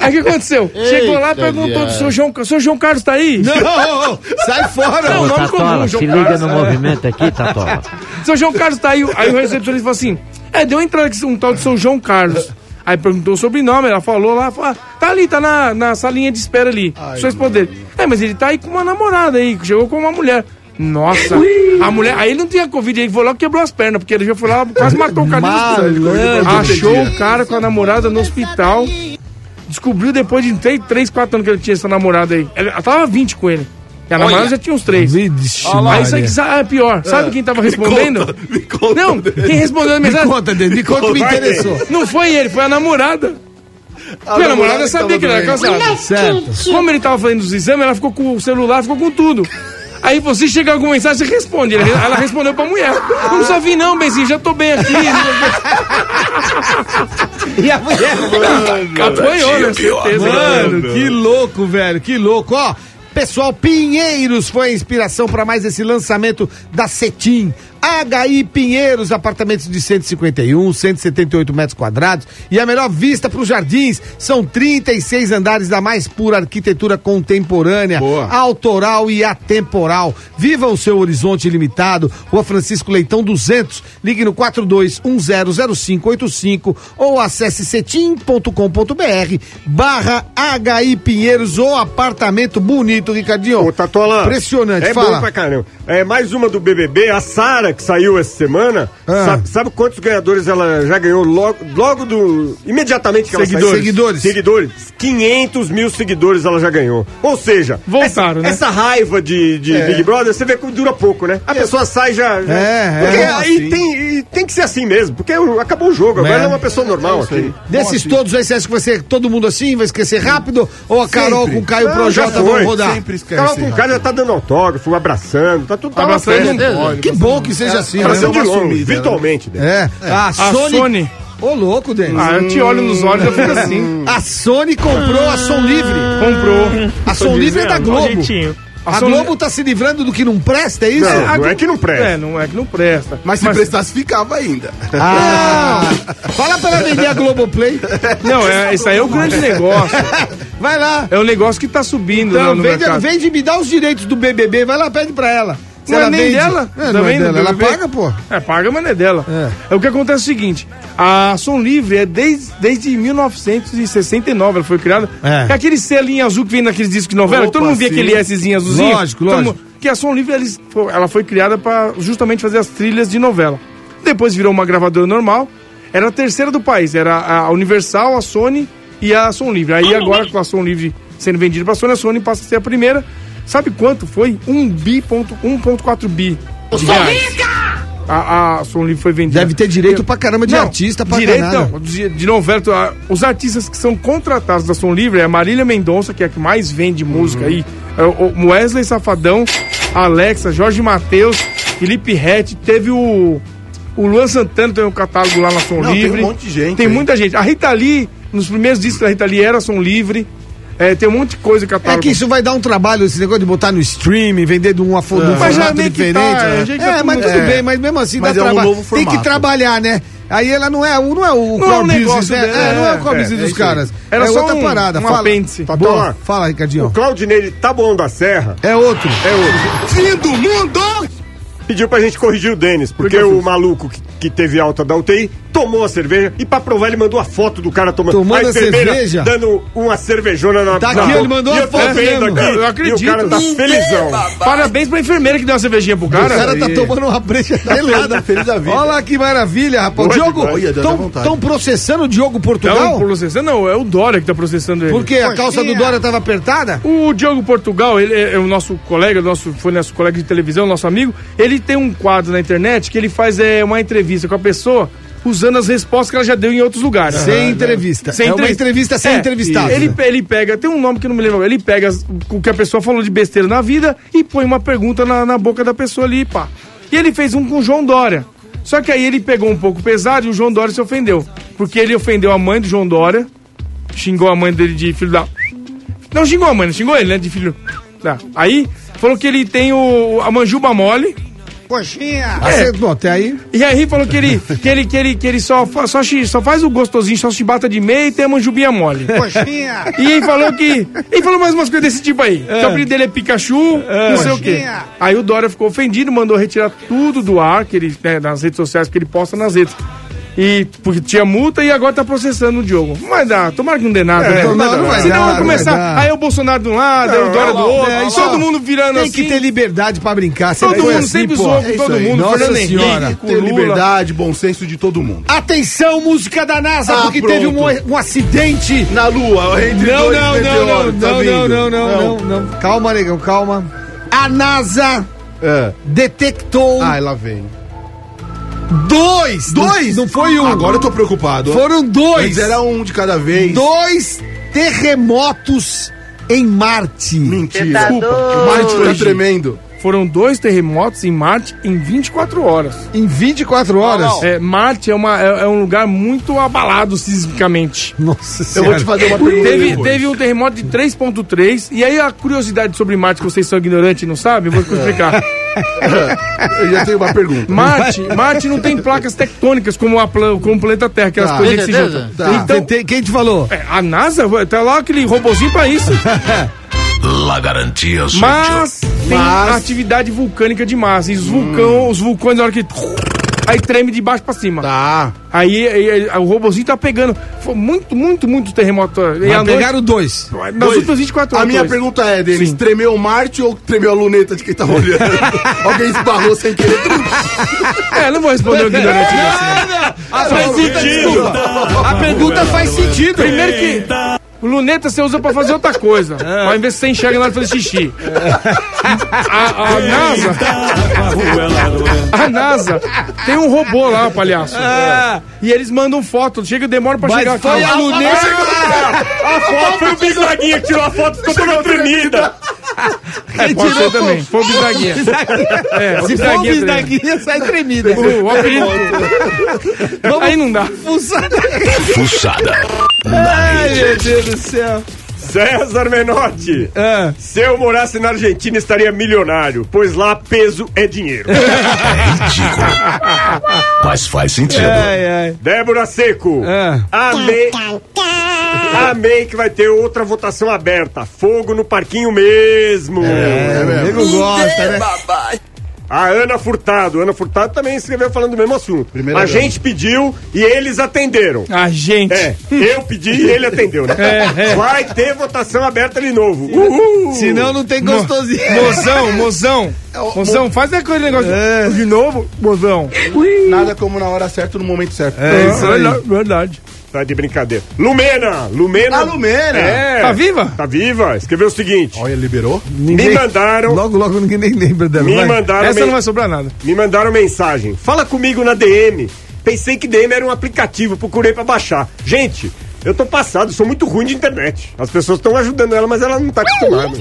Aí o que aconteceu? Chegou lá, perguntou do seu João, seu João Carlos tá aí? Não, sai fora. Não, Ô, nome Tatola, comum, se João liga Carlos. no movimento aqui, Tatola. Seu João Carlos tá aí. Aí o recepcionista falou assim: É, deu entrada aqui um tal de São João Carlos. Aí perguntou o sobrenome, ela falou lá, falou, ah, tá ali, tá na, na salinha de espera ali, sua esposa dele. É, mas ele tá aí com uma namorada aí, que chegou com uma mulher. Nossa, a mulher. Aí ele não tinha Covid, ele foi lá e quebrou as pernas, porque ele já foi lá, quase matou o cara. Malandro. Achou o cara com a namorada no hospital. Descobriu depois de 3, 3 4 anos que ele tinha essa namorada aí. Ela tava 20 com ele. E a namorada já tinha uns 3. Vixe, Aí isso aqui sa- é pior. Sabe quem tava respondendo? Me conta. Não, quem respondeu a Me mensagem? conta, Dede, me conta, me interessou. Não foi ele, foi a namorada. A namorada sabia que ele era casado. Certo. Como ele tava fazendo os exames, ela ficou com o celular, ficou com tudo. Aí você chega alguma mensagem, você responde. Ela, respondeu pra mulher. Não precisa vir não, Benzinho, já tô bem aqui. E a mulher? Apanhou, né? Certeza. Mano, que louco, velho, que louco. Ó, pessoal, Pinheiros foi a inspiração para mais esse lançamento da Cetim. HI Pinheiros, apartamentos de 151, 178 metros quadrados e a melhor vista para os jardins. São 36 andares da mais pura arquitetura contemporânea, Boa. autoral e atemporal. Viva o seu horizonte ilimitado. Rua Francisco Leitão 200. Ligue no 42100585 ou acesse cetim.com.br barra HI Pinheiros ou apartamento bonito, Ricardinho. Ô, Tatola. Impressionante, É fala. bom pra caramba. É mais uma do BBB, a Sara, que saiu essa semana. Ah. Sabe, sabe quantos ganhadores ela já ganhou logo, logo do. imediatamente que ela Seguidores. saiu? Seguidores. Seguidores. 500 mil seguidores ela já ganhou. Ou seja, Voltaram, essa, né? essa raiva de, de Big Brother, você vê que dura pouco, né? A pessoa sai já. já- É, porque é. aí Assim. tem, tem que ser assim mesmo, porque o- acabou o jogo, agora É. ela é uma pessoa normal aqui. Desses Bom, todos aí, você acha que vai ser todo mundo assim? Vai esquecer rápido? Ou a Carol Sempre. com o Caio Não, Projota vão rodar? Sempre esquece. Ela com o cara já tá dando autógrafo, abraçando, tá tudo tá uma Abraçando. Que bom que seja assim, né? Abraçando de longe, né? virtualmente. né? É, a A Sony. Sony. Ô, louco, Denis. Ah, eu te olho nos olhos e eu fico assim. A Sony comprou a Som Livre. Comprou. A Som Livre é da Globo. A Som Globo tá se livrando do que não presta, é isso? Não, não é que não presta. É, não é que não presta. Mas se prestasse, ficava ainda. Ah! Fala pra ela vender a Globoplay. Não, é, isso aí é o grande negócio. Vai lá. É um negócio que tá subindo Então, no, no vende, mercado. vende, me dá os direitos do BBB. Vai lá, pede pra ela. Se Não é ela nem vende- dela, É, não também é do dela. Ela paga, pô. É, paga, mas não é dela. É. É. O que acontece é o seguinte: a Som Livre é desde, desde 1969, ela foi criada. É. É. aquele selinho azul que vem naqueles discos de novela, Opa, todo mundo via sim. aquele Szinho azulzinho. Lógico, lógico. mundo- Que a Som Livre eles, ela foi criada para justamente fazer as trilhas de novela. Depois virou uma gravadora normal. Era a terceira do país, era a Universal, a Sony e a Som Livre. Aí agora com a Som Livre sendo vendida para a Sony, a Sony passa a ser a primeira. Sabe quanto foi? 1 bi, ponto, 1.4 bi de reais. A, a Som Livre foi vendida. Deve ter direito pra caramba de Não, artista pra direito não, de, de a- Os artistas que são contratados da Som Livre é a Marília Mendonça, que é a que mais vende música aí. é o o Wesley Safadão, a Alexa, Jorge Matheus, Felipe Rett, teve o. O Luan Santana tem um catálogo lá na Som Não, tem Livre. um monte de gente Tem aí. muita gente. A Rita Lee, nos primeiros discos da Rita Lee era Som Livre. É, tem um monte de coisa em É catálogo. que isso vai dar um trabalho, esse negócio de botar no streaming, vender de um, um Mas já formato meio que diferente. tá, né? gente tá é, todo mas tudo é. bem, mas mesmo assim Mas dá é um trabalho. Tem que trabalhar, né? Aí ela não é, o- não é o Não é um core business, negócio né? dela, É, não é o core é, business é dos caras. Era é só outra um- parada. um fala, apêndice. Tá Boa, bom. fala, Ricardinho. O Claudinei tá bom da Serra, É outro. é outro. Fim do mundo! Pediu pra gente corrigir o Denis, porque o maluco que, que teve alta da UTI tomou a cerveja e pra provar ele mandou a foto do cara tomando Tomando a cerveja? dando uma cervejona na Tá na aqui, boca. ele mandou E a foto mesmo. aqui, Eu E acredito. o cara tá felizão. Parabéns pra enfermeira que deu uma cervejinha pro cara. o cara tá tomando uma breja gelada. feliz da vida. Olha lá que maravilha, rapaz. Boa Diogo, estão processando o Diogo Não, Portugal? processando não, é o Dória que tá processando ele. Porque a calça do Dória tava apertada? O Diogo Portugal, ele é o nosso colega, nosso, foi nosso colega de televisão, nosso amigo. Ele tem um quadro na internet que ele faz é, uma entrevista com a pessoa usando as respostas que ela já deu em outros lugares. Sem entrevista. Sem é uma entrevista sem É, entrevistado. Ele, ele pega, tem um nome que eu não me lembro, agora, ele pega o que a pessoa falou de besteira na vida e põe uma pergunta na, na boca da pessoa ali, pá. E ele fez um com o João Dória. Só que aí ele pegou um pouco pesado e o João Dória se ofendeu. Porque ele ofendeu a mãe do João Dória, xingou a mãe dele de filho da. Não xingou a mãe, não xingou ele, né? De filho. da. Aí falou que ele tem o, a manjuba mole. Coxinha. É. Bom, até aí. E aí falou que ele, que ele, que ele, que ele só, só, só faz o gostosinho, só chibata de meia e tem a manjubinha mole. Coxinha. E ele falou que. Ele falou mais umas coisas desse tipo aí. Que o apelido dele é Pikachu, não sei o quê. Aí o Dória ficou ofendido, mandou retirar tudo do ar, que ele, né, nas redes sociais, que ele posta nas redes. E porque tinha multa e agora tá processando o Diogo. Não vai dar, tomara que não dê nada, né? não, não vai Senão dar, vai não começar. vai. Aí o Bolsonaro de um lado, aí o Dória do outro, É, isso todo mundo virando Tem assim. que ter liberdade pra brincar. Todo mundo assim, sempre zoou É com isso todo mundo. Nossa Fernando Senhora. Henrique, com Ter Lula. liberdade, bom senso de todo mundo. Atenção, música da NASA, Ah, porque pronto. teve um, um acidente. Na lua, entre Não, dois não, não, não, tá não, não, não, não, não, não. Calma, negão, calma. A NASA É. detectou Ai, lá vem. Dois. Dois? Não, não foi um. Agora eu tô preocupado. Foram dois. Antes era um de cada vez. Dois terremotos em Marte. Mentira. Desculpa. Marte tá Corrigir. tremendo. Foram dois terremotos em Marte em 24 horas. Em 24 horas. É, Marte é, uma, é, é um lugar muito abalado sismicamente. Nossa Eu senhora. vou te fazer uma pergunta. Teve, teve um terremoto de 3.3 e aí a curiosidade sobre Marte que vocês são ignorantes e não sabem, eu vou explicar. Eu já tenho uma pergunta. Marte, Marte não tem placas tectônicas como, a, como o planeta Terra, aquelas Tá. coisas que se juntam. Tá. Então, Tem- quem te falou? é, a NASA tá lá aquele robozinho pra isso. La garantia, Mas tem Mas- atividade vulcânica de massa. E os, vulcão, os vulcões, na hora que. Aí treme de baixo pra cima. Tá. Aí, aí- aí o robozinho tá pegando. Foi muito, muito, muito terremoto. E Mas pegaram dois. nas Dois. últimas 24 A horas. minha dois. pergunta é, Denis, Sim. tremeu Marte ou tremeu a luneta de quem tava olhando? Alguém esbarrou sem querer. É, não vou responder o ignorante desse. A pergunta, desculpa. A pergunta faz sentido. Primeiro que. O luneta você usa pra fazer outra coisa. Ao invés de você enxerga na hora de fazer xixi. A, a NASA. A NASA tem um robô lá, palhaço. E eles mandam foto. Chega, demora pra chegar Mas foi aqui. a luneta. A foto foi o Bisnaguinha que tirou a foto, ficou toda tremida. É, pode ser também. Foi o Bisaguinha. É, o Se for o Bisaguinha. treme. bisnaguinha, sai tremida. O, o apelido. Aí não dá. Fuçada. Ai, meu Deus do céu. César Menotti. Ah, Se eu morasse na Argentina, estaria milionário, pois lá peso é dinheiro. Mas faz sentido. ai, ai. Débora Seco. Ah. Amei. Amei que vai ter outra votação aberta. Fogo no parquinho mesmo. É, o nego gosta, né? A Ana Furtado. Ana Furtado também escreveu falando do mesmo assunto. Primeira a dama. gente pediu e eles atenderam. A gente. É, eu pedi e ele atendeu, né? É, Vai ter votação aberta de novo. Uhul! Senão não tem gostosinho. Mozão, mozão. Mozão, faz aquele negócio É. de novo, mozão. Nada como na hora certa, no momento certo. É isso aí. Verdade. Tá de brincadeira. Lumena! Lumena. A Lumena? É. Tá viva? Tá viva. Escreveu o seguinte. Olha, liberou? Me mandaram. Logo, logo ninguém nem lembra dela. Me vai. mandaram, Essa men- não vai sobrar nada. me mandaram mensagem. Fala comigo na DM. Pensei que DM era um aplicativo, procurei pra baixar. Gente, eu tô passado, sou muito ruim de internet. As pessoas estão ajudando ela, mas ela não tá acostumada.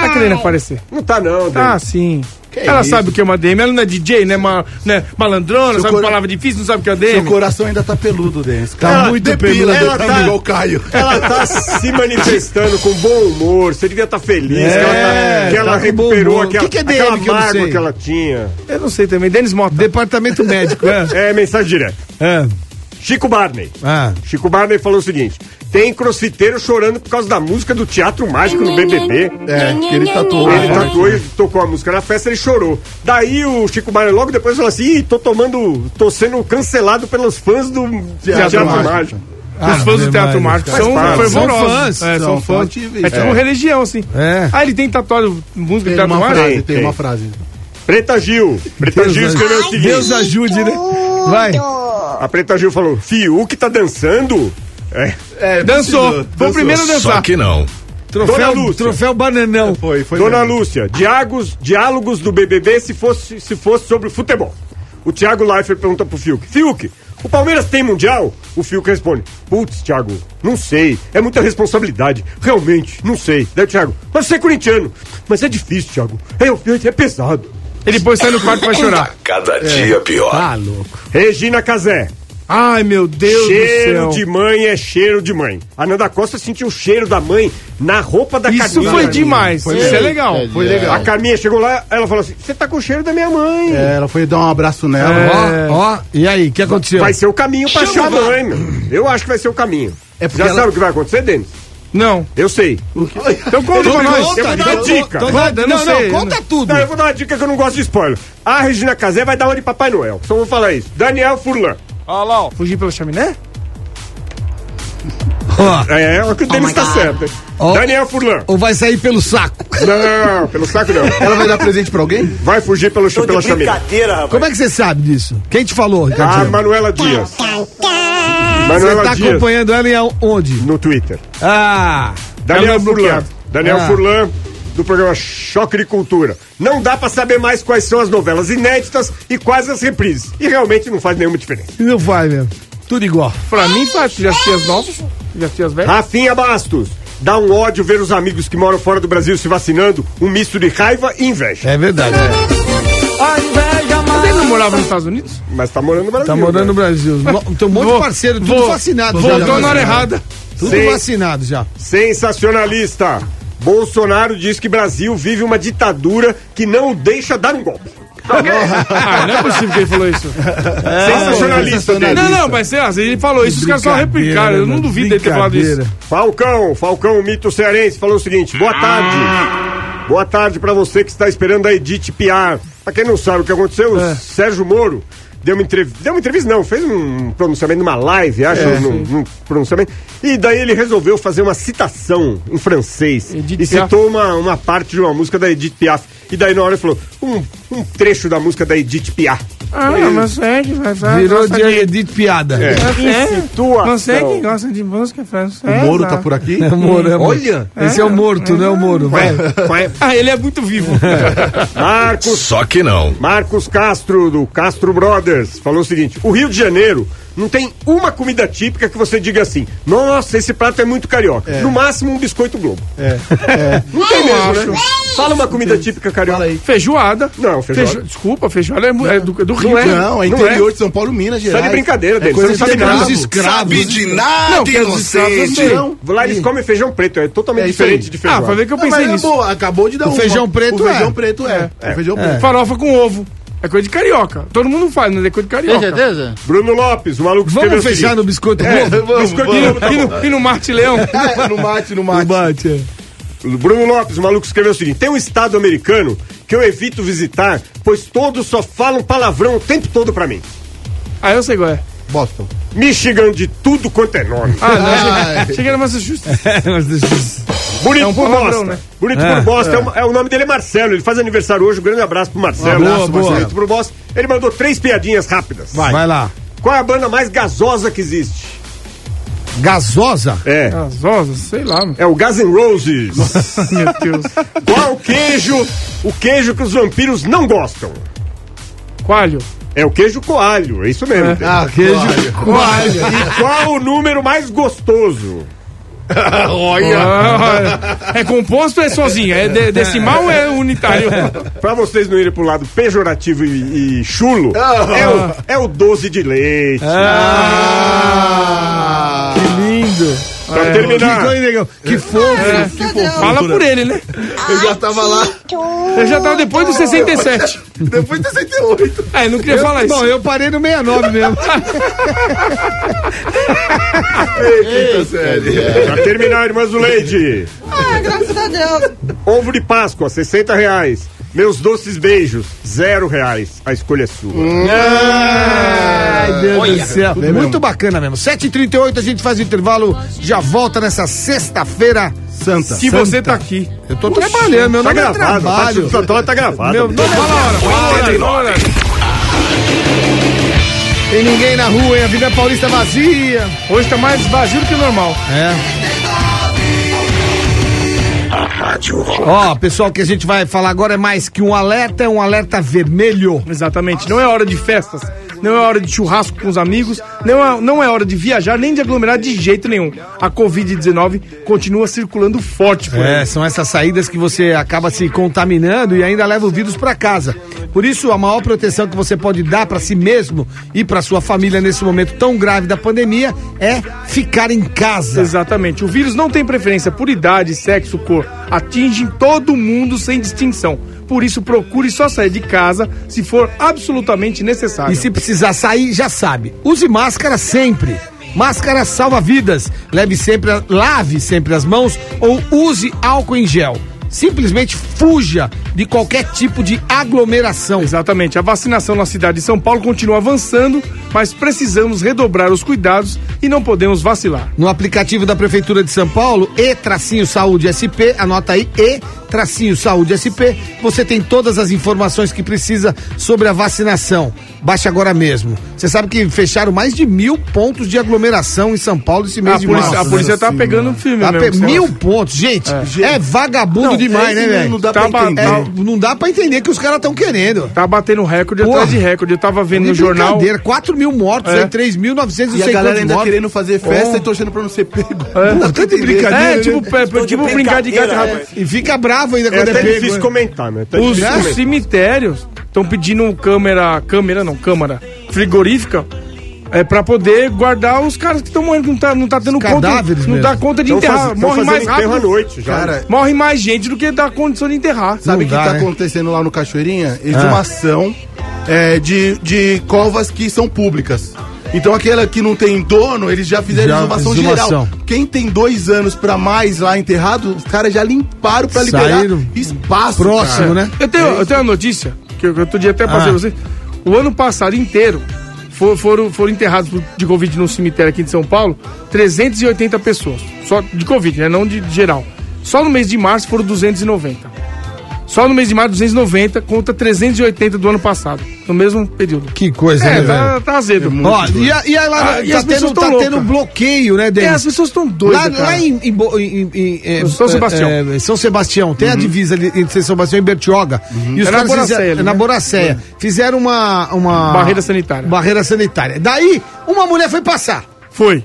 Tá querendo aparecer. Não tá não, Tá DM. sim. ela isso? sabe o que é uma DM, ela não é DJ, né? Ma, né? Malandrona, Seu sabe cor- palavra difícil, não sabe o que é Seu DM. coração ainda tá peludo, Denis. Tá Ela muito depila, peludo. tá Ela tá- igual o Caio. Ela tá se manifestando com bom humor, você devia estar feliz. É, que ela, tá- que ela tá recuperou aquela, Que que é DM aquela que mágoa que ela tinha. Eu não sei também. Denis Mota. Departamento médico, é. É, mensagem direta. É. Chico Barney. Ah. Chico Barney falou o seguinte: tem crossfiteiro chorando por causa da música do Teatro Mágico no BBB. É, que ele tatuou. Ele né? tatuou e tocou a música na festa, ele chorou. Daí o Chico Barney logo depois falou assim: Ih, tô tomando. tô sendo cancelado pelos fãs do Teatro, Teatro Mágico. Mágico. Ah, Os fãs do Teatro. Mágico Faz são fervorosos. São fãs. É, são São fãs. É tipo É. religião, assim. É. Ah, ele tem tatuado música Tem do Teatro Mágico? frase, tem tem. uma frase. Preta Gil. Preta Deus Gil ajude. escreveu o seguinte: Deus ajude, né? Vai. A Preta Gil falou: Fiuk tá dançando? É. É, Dançou. dançou. Foi o primeiro a Só dançar. que não. Dona Troféu, Lúcia. troféu bananão. Foi, foi. Dona mesmo. Lúcia, diálogos, diálogos do BBB se fosse, se fosse sobre futebol. O Thiago Leifert pergunta pro Fiuk: Fiuk, o Palmeiras tem mundial? O Fiuk responde: Putz, Thiago, não sei. É muita responsabilidade. Realmente, não sei. Daí o Thiago: Mas você é corintiano. Mas é difícil, Thiago. É, é pesado. Ele depois sai no quarto vai chorar. Cada dia pior. Tá louco. Regina Casé. Ai, meu Deus cheiro do céu. de mãe é cheiro de mãe. A Nanda Costa sentiu o cheiro da mãe na roupa da Isso Carminha. foi demais. Foi Isso é legal. É, Foi legal. A Carminha chegou lá, ela falou assim: Você tá com o cheiro da minha mãe. É, ela foi dar um abraço nela. É. Ó, ó. E aí, o que aconteceu? Vai ser o caminho pra achar a mãe, meu. Eu acho que vai ser o caminho. É Já ela- sabe o que vai acontecer, Denis? Não. Eu sei. Então conta pra nós. Eu vou dar uma dica. Então, Conta, eu não, não não, sei. conta tudo. Não, eu vou dar uma dica que eu não gosto de spoiler. A Regina Casé vai dar uma de Papai Noel. Só vou falar isso. Daniel Furlan. Olha lá, ó. Fugir pela chaminé? Ó, É, é o que o deles tá certo. Ó. Daniel Furlan. ou vai sair pelo saco. Não, pelo saco não. Ela vai dar presente pra alguém? Vai fugir pelo, pela chaminé. Como é que você sabe disso? Quem te falou, A Ricardinho? Manuela Dias. Você Manuela tá Dias acompanhando ela em onde? no Twitter. Ah, Daniel é Furlan. Daniel Ah. Furlan, do programa Choque de Cultura. Não dá pra saber mais quais são as novelas inéditas e quais as reprises. E realmente não faz nenhuma diferença. não vai mesmo. Tudo igual. Pra mim faz. Já assisti as novas, já assisti as velhas. Rafinha Bastos. Dá um ódio ver os amigos que moram fora do Brasil se vacinando, um misto de raiva e inveja. É verdade. Você não morava nos Estados Unidos? Mas tá morando no Brasil. Tá morando no né? Brasil. No- Tem um monte de Vou- parceiro, tudo vou- vacinado. Voltou já na hora errada. Tudo Sim. vacinado já. Sensacionalista. Bolsonaro diz que Brasil vive uma ditadura que não o deixa dar um golpe. Ah, não é possível que ele falou isso. Sensacionalista dele. Não, não, mas se ele falou isso, os caras só replicaram. Eu não duvido dele ter falado isso. Falcão, Falcão, mito cearense, falou o seguinte: boa tarde. Boa tarde pra você que está esperando a Edith Piar. Pra quem não sabe o que aconteceu, o Sérgio Moro deu uma entrevista. Deu uma entrevista, não, fez um pronunciamento numa live, acho, num, num pronunciamento. E daí ele resolveu fazer uma citação em francês. Edith e Piaf. citou uma, uma parte de uma música da Edith Piaf. E daí na hora ele falou: um, um trecho da música da Edith Piaf. Ah, mas segue, vai, vai. Virou de de- Edith Piada. É. É. Você que gosta de música francesa. O Moro tá por aqui? É o Moro, é, Olha! Esse é o morto, não é o Moro. Vai. Ah, ele é muito vivo. Marcos Só que não. Marcos Castro, do Castro Brothers, falou o seguinte: o Rio de Janeiro não tem uma comida típica que você diga assim, nossa, esse prato é muito carioca. No máximo um biscoito globo. É. Não tem mesmo, né? Fala uma comida típica carioca. Fala aí. Feijoada. Não, feijoada. Feijo- Desculpa, feijoada é, é do, do Rio. Não é. Não, é Não interior de São Paulo, Minas Gerais. de brincadeira dele, coisa você não de sabe nada. escravo. Sabe de nada, Não, escravos. Não. Lá eles comem feijão preto, é totalmente É diferente de Ah, feijoada. pra ver que eu Não, pensei mas é nisso. acabou de dar O um. feijão preto O é. feijão preto é. O feijão preto. Farofa com ovo. É coisa de carioca. Todo mundo faz, mas é coisa de carioca. Tem certeza? Bruno Lopes, o maluco escreveu Vamos o fechar no seguinte, biscoito É, vamos, Biscoito vamos. globo, tá E no, e no Marte Leão. É, no mate, no mate. Bate, é. O Bruno Lopes, o maluco escreveu o seguinte: tem um estado americano que eu evito visitar, pois todos só falam palavrão o tempo todo pra mim. Ah, eu sei qual é. Boston. Michigan de tudo quanto é nome. Ah, não. cheguei- Cheguei na Massachusetts. Bonito É um por palavrão, bosta. né? Bonito por bosta. É. o- é o nome dele é Marcelo. Ele faz aniversário hoje. Um grande abraço pro Marcelo. Um abraço, boa. Bonito por bosta. Ele mandou três piadinhas rápidas. Vai. lá. Qual é a banda mais gasosa que existe? Gasosa? É. As rosas, sei lá. meu. É o Guns N' Roses. Meu Deus. Qual o queijo? O queijo que os vampiros não gostam. Coalho. É o queijo coalho. É isso mesmo. Ah, Queijo. Coalho. E qual o número mais gostoso? Ah, é composto ou é sozinho? É de- decimal ou é unitário? Pra vocês não irem pro lado pejorativo e, e chulo, é, o, é o doce de leite. Ah. Que lindo. pra Que, terminar. coisa, negão. que fofo. Fala por ele, né? Eu já tava lá Eu já tava depois do 67. depois de 68. É, não queria falar isso. Bom, eu parei no 69 mesmo. Eita, sério. Pra terminar, irmãs do leite. Ah, graças a Deus. Ovo de Páscoa, 60 reais. Meus doces beijos, zero reais. A escolha é sua. Ai, Deus do céu. Muito bacana mesmo. 7h38, a gente faz o intervalo. Já volta nessa sexta-feira. Santa. Que você tá aqui. Eu tô trabalhando, meu Tá nome é gravado. Parte trabalho. do Santoro tá gravado. Meu nome é Fala a hora. Tem ninguém na rua, hein? A Vida Paulista vazia. Hoje tá mais vazio do que o normal. É. Ó, pessoal, o que a gente vai falar agora é mais que um alerta, é um alerta vermelho. Exatamente. Não é hora de festas, não é hora de churrasco com os amigos, não é, não é hora de viajar nem de aglomerar de jeito nenhum. A Covid-19 continua circulando forte por É, aí. são essas saídas que você acaba se contaminando e ainda leva o vírus pra casa. Por isso, a maior proteção que você pode dar pra si mesmo e pra sua família nesse momento tão grave da pandemia é ficar em casa. Exatamente. O vírus não tem preferência por idade, sexo, cor. Atinge todo mundo sem distinção. Por isso, procure só sair de casa se for absolutamente necessário. E se precisar sair, já sabe. Use máscara sempre. Máscara salva vidas. Leve sempre, lave sempre as mãos ou use álcool em gel. Simplesmente fuja de qualquer tipo de aglomeração. Exatamente. A vacinação na cidade de São Paulo continua avançando, mas precisamos redobrar os cuidados e não podemos vacilar. No aplicativo da Prefeitura de São Paulo, E tracinho Saúde SP, anota aí, E tracinho Saúde SP, você tem todas as informações que precisa sobre a vacinação. Baixe agora mesmo. Você sabe que fecharam mais de mil pontos de aglomeração em São Paulo esse mês A de polícia, março. a polícia tá pegando filme Tá pe- mesmo. mil pontos, gente. É, vagabundo Não, demais, esse né, velho? Não dá Tá pra ba- entender. É, não dá pra entender que os caras estão querendo. Tá batendo recorde Porra. atrás de recorde. Eu tava vendo no jornal. brincadeira, 4 mil mortos, É. aí 3.900 E a galera ainda querendo fazer festa Oh. e torcendo pra não ser pego. É. Não dá pra de entender. brincadeira. É, né? tipo, pe- tipo brincar de gato e rato. E fica bravo ainda É quando é, até pego. difícil né? comentar, né? Tá Os, difícil os cemitérios estão pedindo câmera, câmera não, câmara frigorífica é pra poder guardar os caras que estão morrendo, não tá, não tá tendo conta, não dá conta de Tão enterrar, faz- morre mais enterro à rápido. noite já. Cara, Morre mais gente do que dá condição de enterrar. Sabe o que dá, tá né? acontecendo lá no Cachoeirinha? Eles Ah. uma ação é, de, de covas que são públicas. Então aquela que não tem dono, eles já fizeram Já, exumação exumação. geral. Quem tem dois anos pra mais lá enterrado, os caras já limparam pra liberar Saíram espaço. próximo, cara. né? Eu tenho, eu tenho uma notícia, que eu, que outro dia até passei Ah. pra você. O ano passado inteiro for- foram, foram de Covid no cemitério aqui de São Paulo 380 pessoas. Só de Covid, né? Não de, de geral. Só no mês de março foram 290. Só no mês de março, 290 contra 380 do ano passado. No mesmo período. Que coisa, É, né, tá, velho? tá azedo. Ó, e, e aí lá Ah, e tá, as pessoas tendo, tá tendo bloqueio, né, É, Denis? as pessoas estão Lá, doidas, cara. lá em, em em- em- é, São Sebastião. é, é, São Sebastião, tem a divisa ali entre São Sebastião e Bertioga. E os É na caras Boracéia fizeram, ali, é na né? Boracéia. Fizeram uma, uma. Barreira sanitária. Barreira sanitária. Daí, uma mulher foi passar. Foi.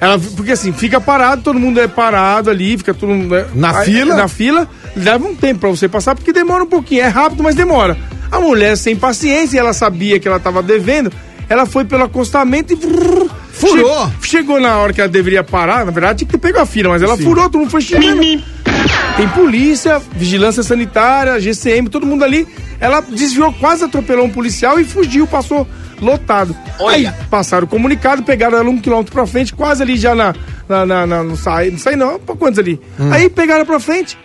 Ela, porque assim, fica parado, todo mundo é parado ali, fica todo mundo. né, Na aí- fila? Na fila, leva um tempo pra você passar, porque demora um pouquinho. É rápido, mas demora. A mulher, sem paciência, ela sabia que ela tava devendo, ela foi pelo acostamento e. Furou. che- chegou na hora que ela deveria parar, na verdade tinha que ter pego a fila, mas ela furou, todo mundo foi xingando. Tem polícia, vigilância sanitária, GCM, todo mundo ali. Ela desviou, quase atropelou um policial e fugiu, passou lotado. Aí passaram o comunicado, pegaram ela um quilômetro pra frente, quase ali já na. na, na, na não sai, não sai não, pra quantos ali? Hum. Aí pegaram pra frente.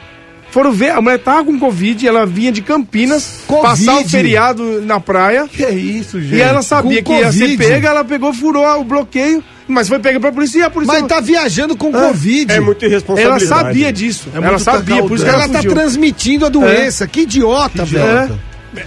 Foram ver, a mulher tava com Covid, ela vinha de Campinas, Covid? passar o feriado na praia. Que é isso, gente? E ela sabia com que ia ser Covid? pega, ela pegou, furou o bloqueio, mas foi pega pra polícia e a polícia. Mas tá viajando com Covid. É muito ela irresponsabilidade. sabia disso. É ela sabia, por isso que Ela ela, tá transmitindo a doença. Que idiota, velho.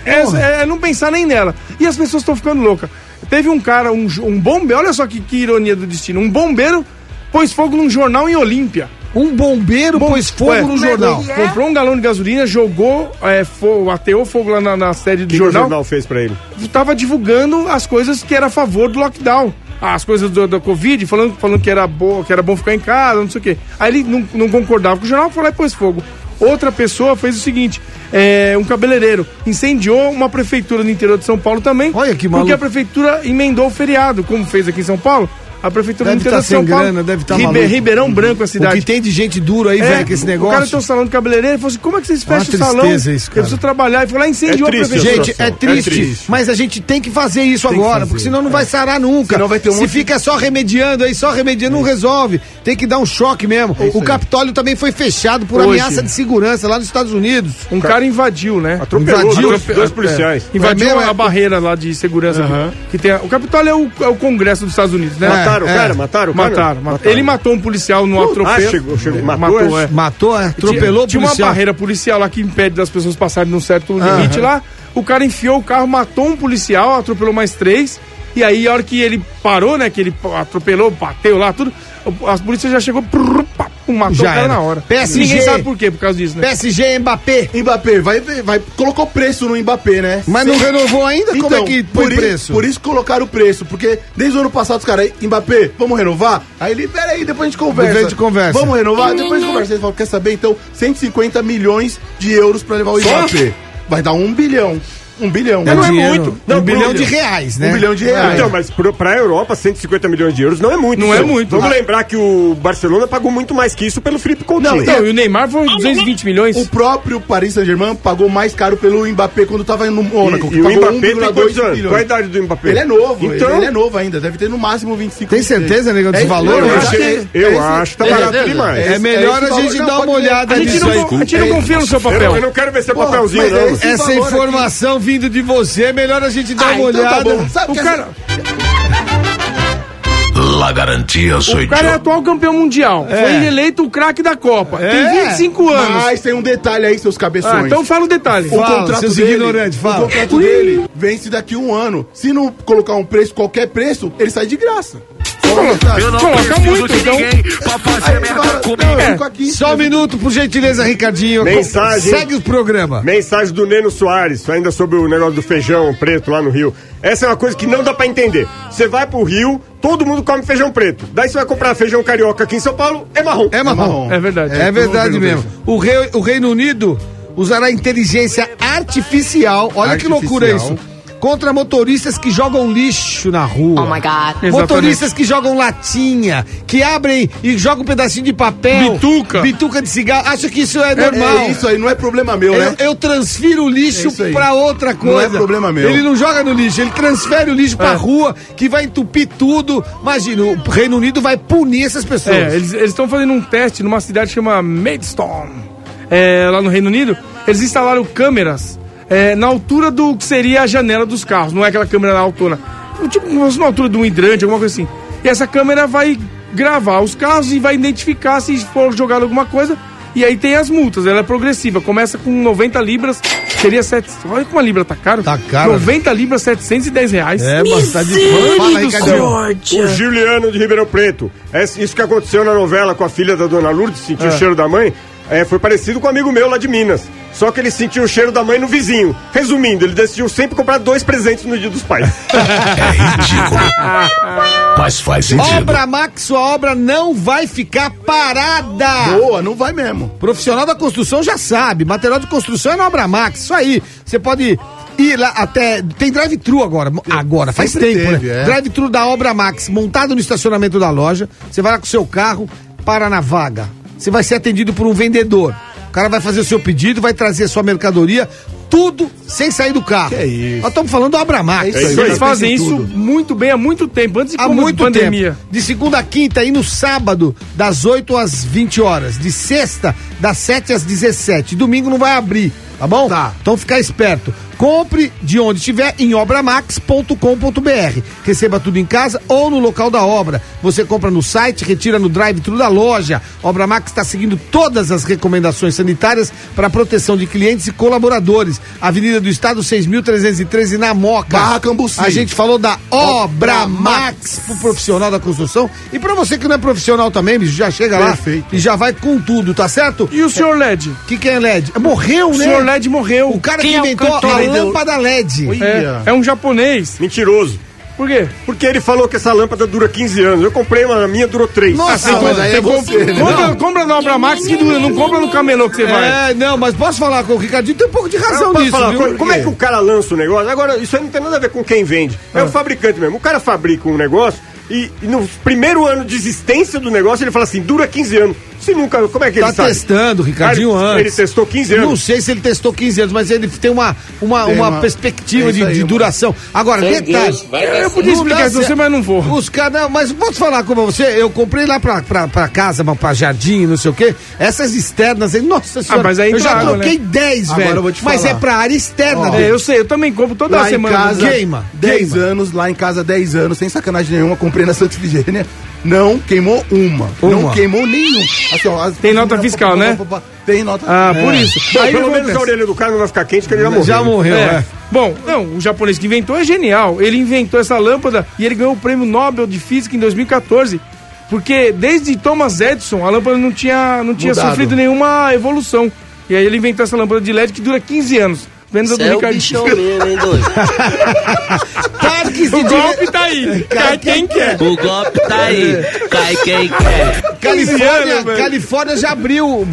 É, é, é não pensar nem nela. E as pessoas estão ficando loucas. Teve um cara, um, um bombeiro, olha só que, que ironia do destino. Um bombeiro pôs fogo num jornal em Olímpia. Um bombeiro pôs fogo Ué, no jornal. Comprou um galão de gasolina, jogou, é, fogo, ateou fogo lá na, na série do que, que o jornal. jornal fez pra ele? Tava divulgando as coisas que era a favor do lockdown. As coisas do, da Covid, falando, falando que, era bo, que era bom ficar em casa, não sei o quê. Aí ele não, não concordava com o jornal, foi lá e pôs fogo. Outra pessoa fez o seguinte: é, um cabeleireiro incendiou uma prefeitura no interior de São Paulo também. Olha que Porque maluco. a prefeitura emendou o feriado, como fez aqui em São Paulo. A prefeitura Deve do interior tá de São sem Paulo. grana, deve tá Ribe-. Ribeirão Branco, a O cidade. que tem de gente dura aí, velho, com esse O cara negócio. tem um salão de cabeleireiro, ele falou assim: como é que vocês fecham o salão? isso, cara. Eu preciso trabalhar. E foi lá e incendiou É triste, a prefeitura. Gente, é É triste, triste. mas a gente tem que fazer isso Tem agora, fazer, porque senão não vai sarar nunca. Senão vai ter um Se monte fica só remediando aí, só remediando, não resolve. Tem que dar um choque mesmo. o aí. Capitólio também foi fechado por Hoje. ameaça de segurança lá nos Estados Unidos. Um cara invadiu, né? Atropelou Invadiu. dois, dois policiais. Invadiu É a é? barreira lá de segurança. que tem a- o Capitólio é o, é o Congresso dos Estados Unidos, né? Mataram o é. cara? Mataram o cara? Mataram, mataram. Ele matou um policial no atropelo. ah, chegou, chegou. Matou, é? é. Matou, é? Atropelou tinha, o tinha uma policial. barreira policial lá que impede das pessoas passarem num certo limite lá. O cara enfiou o carro, matou um policial, atropelou mais três. E aí, a hora que ele parou, né? Que ele atropelou, bateu lá, tudo. A polícia já chegou, prrr, pá, matou Já o cara era. na hora. PSG. Ninguém sabe por quê, por causa disso, né? PSG Mbappé. Mbappé, vai, vai, colocou preço no Mbappé, né? Mas não renovou ainda? Como é Então, que põe por preço? Isso, por isso colocaram o preço, porque desde o ano passado os caras, Mbappé, vamos renovar? Aí ele, peraí, depois a gente conversa. Depois a gente conversa. Vamos renovar? Depois a gente conversa. Ele falou, quer saber? Então, 150 milhões de euros pra levar o Mbappé. Vai dar um bilhão. Um bilhão. Não é dinheiro. muito. um Não, bilhão pro- de reais, né? Um bilhão de reais. Então, mas pro, pra Europa, 150 milhões de euros não é muito. Não é muito. Vamos lembrar que o Barcelona pagou muito mais que isso pelo Felipe Coutinho. Não, Então, e o Neymar foi 220 milhões. O próprio Paris Saint-Germain pagou mais caro pelo Mbappé quando tava no Mônaco. E, e o Mbappé tem 1,2 quantos anos? Qual a idade do Mbappé? Ele é novo, Então, ele é novo ainda, deve ter no máximo 25. Tem certeza, nego, desse É, valor? eu, Eu acho, que, eu acho que tá é, barato é, demais. É melhor esse a gente dar não, uma olhada A nisso não, aí. a gente não confia no seu Eu, papel. eu não quero ver seu papelzinho, é não. Essa informação vindo de você, é melhor a gente dar Ah, uma então tá olhada. bom. Sabe O que cara, La garantia soy o cara é atual campeão mundial. Foi eleito o craque da Copa. É. Tem 25 anos. Mas tem um detalhe aí, seus cabeções. Ah, então fala o detalhe. o Fala, contrato seus dele, ignorantes, fala. O contrato dele vence daqui a um ano. Se não colocar um preço, qualquer preço, ele sai de graça. Só um detalhe. Coloca muito, então. pra fazer merda comigo. Não, eu É. Só um minuto, por gentileza, Ricardinho. Mensagem. Segue o programa. Mensagem do Neno Soares, ainda sobre o negócio do feijão preto lá no Rio. Essa é uma coisa que não dá pra entender. Você vai pro Rio, todo mundo come feijão preto. Daí você vai comprar feijão carioca aqui em São Paulo, é marrom. É marrom. É verdade. É, verdade tudo mesmo. O, rei- o Reino Unido usará inteligência artificial. Olha que loucura Artificial. isso. Contra motoristas que jogam lixo na rua. Oh my God. Exatamente. Motoristas que jogam latinha, que abrem e jogam um pedacinho de papel. Bituca. Bituca de cigarro. Acha que isso é normal. É isso aí, não é problema meu, né? Eu, eu transfiro o lixo É pra outra coisa. Não é problema meu. Ele não joga no lixo, ele transfere o lixo pra rua, que vai entupir tudo. Imagina, o Reino Unido vai punir essas pessoas. É, eles estão fazendo um teste numa cidade que chama Maidstone, é, lá no Reino Unido. Eles instalaram câmeras é, na altura do que seria a janela dos carros, não é aquela câmera na altura. Tipo, na altura de um hidrante, alguma coisa assim. E essa câmera vai gravar os carros e vai identificar se for jogado alguma coisa. E aí tem as multas, ela é progressiva. Começa com 90 libras, seria 7. Olha como a libra tá caro. Tá caro. 90 libras, 710 reais. É, bastante aí, Ricardinho. O Juliano de Ribeirão Preto. É isso que aconteceu na novela com a filha da dona Lourdes, sentiu o cheiro da mãe. É, foi parecido com um amigo meu lá de Minas. Só que ele sentiu o cheiro da mãe no vizinho. Resumindo, ele decidiu sempre comprar dois presentes no dia dos pais. É ridículo. Mas faz sentido. Obra Max, sua obra não vai ficar parada. Boa, não vai mesmo. Profissional da construção já sabe, material de construção é na Obra Max, isso aí. Você pode ir lá até. Tem drive-thru agora. Agora, faz Sempre tempo, teve, né? é. Drive-thru da Obra Max, montado no estacionamento da loja. Você vai lá com o seu carro, para na vaga. Você vai ser atendido por um vendedor. O cara vai fazer o seu pedido, vai trazer a sua mercadoria, tudo sem sair do carro. Que isso. Nós estamos falando da Obra Max. É isso aí. Eles fazem isso tudo. muito bem há muito tempo, antes de Há muito pandemia. tempo. De segunda a quinta e no sábado, das 8 às 20 horas. De sexta, das 7 às 17. Domingo não vai abrir, tá bom? Tá. Então fica esperto. Compre de onde estiver em obramax.com.br. Receba tudo em casa ou no local da obra. Você compra no site, retira no drive-thru da loja. Obra Max está seguindo todas as recomendações sanitárias para proteção de clientes e colaboradores. Avenida do Estado 6.313 na Moca. Barra Cambuci. A gente falou da Obra Max pro profissional da construção. E pra você que não é profissional também, bicho, já chega Perfeito. lá e já vai com tudo, tá certo? E o senhor LED? O que, que é LED? Morreu, O né? senhor LED morreu. O cara Quem que é inventou cantor a lâmpada LED. É, é um japonês. Mentiroso. Por quê? Porque ele falou que essa lâmpada dura 15 anos. Eu comprei uma, a minha durou 3. Nossa, Ah, mas aí é compra, você, né? compra, compra na Obra Max que dura, não compra no camelô que você vai. É, não, mas posso falar com o Ricardinho? Tem um pouco de razão Eu posso nisso, falar, viu? como, como é que o cara lança o negócio? Agora, isso aí não tem nada a ver com quem vende. É Ah. o fabricante mesmo. O cara fabrica um negócio e, e no primeiro ano de existência do negócio ele fala assim, dura 15 anos. Se nunca, como é que Tá ele sabe? testando, Ricardinho, Ah, ele, antes. ele testou 15 anos. Não sei se ele testou 15 anos, mas ele tem uma, uma, Tem uma, uma- perspectiva é de, aí, de duração. Agora, detalhe. Eu podia explicar isso você, mas não vou. Os caras, mas posso falar com você? Eu comprei lá pra, pra, pra casa, pra- jardim, não sei o quê. Essas externas aí, nossa senhora. mas aí eu já água, troquei né? 10, Agora velho. eu vou te mas falar. é pra área externa. Dele. É, eu sei, eu também compro toda Lá em semana. casa, Queima, 10 queima. anos, lá em casa 10 anos, sem sacanagem nenhuma, comprei na Santa Ifigênia, não queimou uma, não Uma. queimou nenhum. Assim, ó, as- Tem nota fiscal, né? Tem nota. Ah, por isso. Bom, Aí pelo menos a acontece? orelha do cara não vai ficar quente, que ele já morreu. Já morreu, É. é. Bom, não, o japonês que inventou é genial. Ele inventou essa lâmpada e ele ganhou o prêmio Nobel de Física em 2014. Porque desde Thomas Edison a lâmpada não tinha, não tinha Mudado. sofrido nenhuma evolução. E aí ele inventou essa lâmpada de LED que dura 15 anos. Menos a do é o Ricardinho. bichão mesmo, hein, doido? O golpe tá aí. Cai quem quer. O golpe tá aí, cai quem quer. Califórnia. Califórnia já abriu.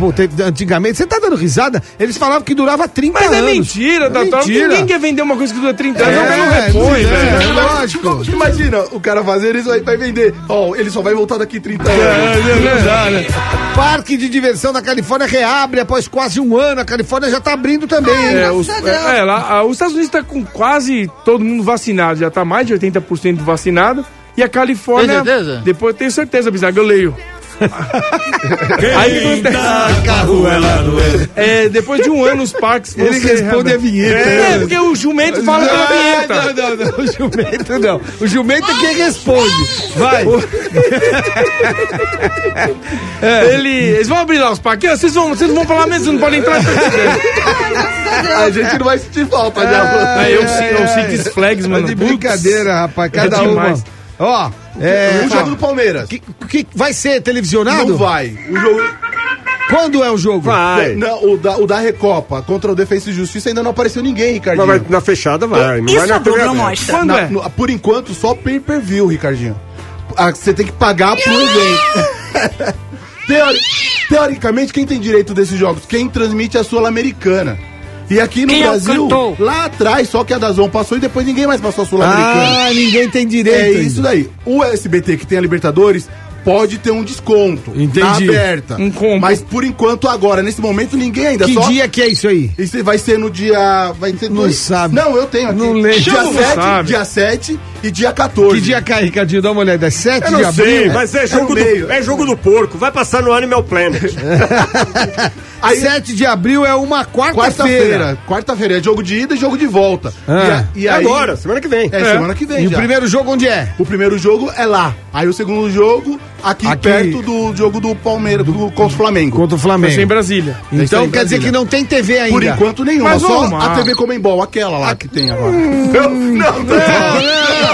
Antigamente, você tá dando risada? Eles falavam que durava 30 Mas anos. é mentira, Doutor. mentira. Ninguém quer vender uma coisa que dura 30 anos. É, não repõe, é, velho. lógico. Imagina, o cara fazer isso aí vai vender. Ó, ele só vai voltar daqui 30 anos. É, dá, né? Parque de diversão da Califórnia reabre após quase um ano. A Califórnia já tá abrindo também, hein? É, os, é, lá, a- os Estados Unidos está com quase todo mundo vacinado, já está mais de 80% vacinado. E a Califórnia. Tem certeza? Depois eu tenho certeza, Bizaga, eu leio. Aí que acontece? É, depois de um ano, os parques. vão Ele responde a vinheta. É, porque o jumento fala pela vinheta. Não, não, não, o jumento não. O jumento é quem responde. Vai. Ele, eles vão abrir lá os parques. Vocês, vão, vocês não vão falar mesmo, vocês não podem entrar. A gente não vai sentir falta já. Aí eu, eu, eu Six Flags, Tá mano. de Putz. brincadeira, rapaz. Cada É uma. demais. Ó, é. O jogo do Palmeiras. Que, que vai ser televisionado? Não vai. O jogo. Quando é o jogo? Vai. Não, o, da, o da Recopa contra o Defesa e Justiça ainda não apareceu ninguém, Ricardinho. Mas vai- na fechada vai. Não vai Isso na a Globo não mostra. Quando Na- é? no- por enquanto, só pay per view, Ricardinho. Ah, Você tem que pagar por evento. Teori- teoricamente, quem tem direito desses jogos? Quem transmite é a Sul-Americana. E aqui no Quem é Brasil, lá atrás, só que a Dazon passou e depois ninguém mais passou a Sul-Americana. Ah, ninguém tem direito. é ainda. isso daí. O SBT que tem a Libertadores pode ter um desconto. Entendi. Na aberta. Um combo. Mas por enquanto, agora, nesse momento, ninguém ainda. Que só... dia que é isso aí? Isso vai ser no dia. Vai ser Não dois- sabe. Não, eu tenho aqui. Não lembro. Dia Não 7, sabe. dia 7 e dia 14. Que dia cai, Ricardinho? Dá uma olhada. É 7 Eu de não abril? sei, mas é jogo, no meio. do, é jogo do porco. Vai passar no Animal Planet. Aí, 7 de abril é uma quarta-feira. quarta-feira. Quarta-feira é jogo de ida e jogo de volta. Ah. E, a- e É aí, agora, semana que vem. É, semana que vem. E o já. primeiro jogo onde é? O primeiro jogo é lá. Aí o segundo jogo, aqui, Aqui. perto do jogo do Palmeiras, do, contra o Flamengo. Contra o Vai ser em Flamengo. Brasília. Então aí, quer dizer Brasília. que não tem TV ainda. Por enquanto nenhuma, Mas só vamos a. TV Comembol, aquela lá que tem agora. Não, não, Al-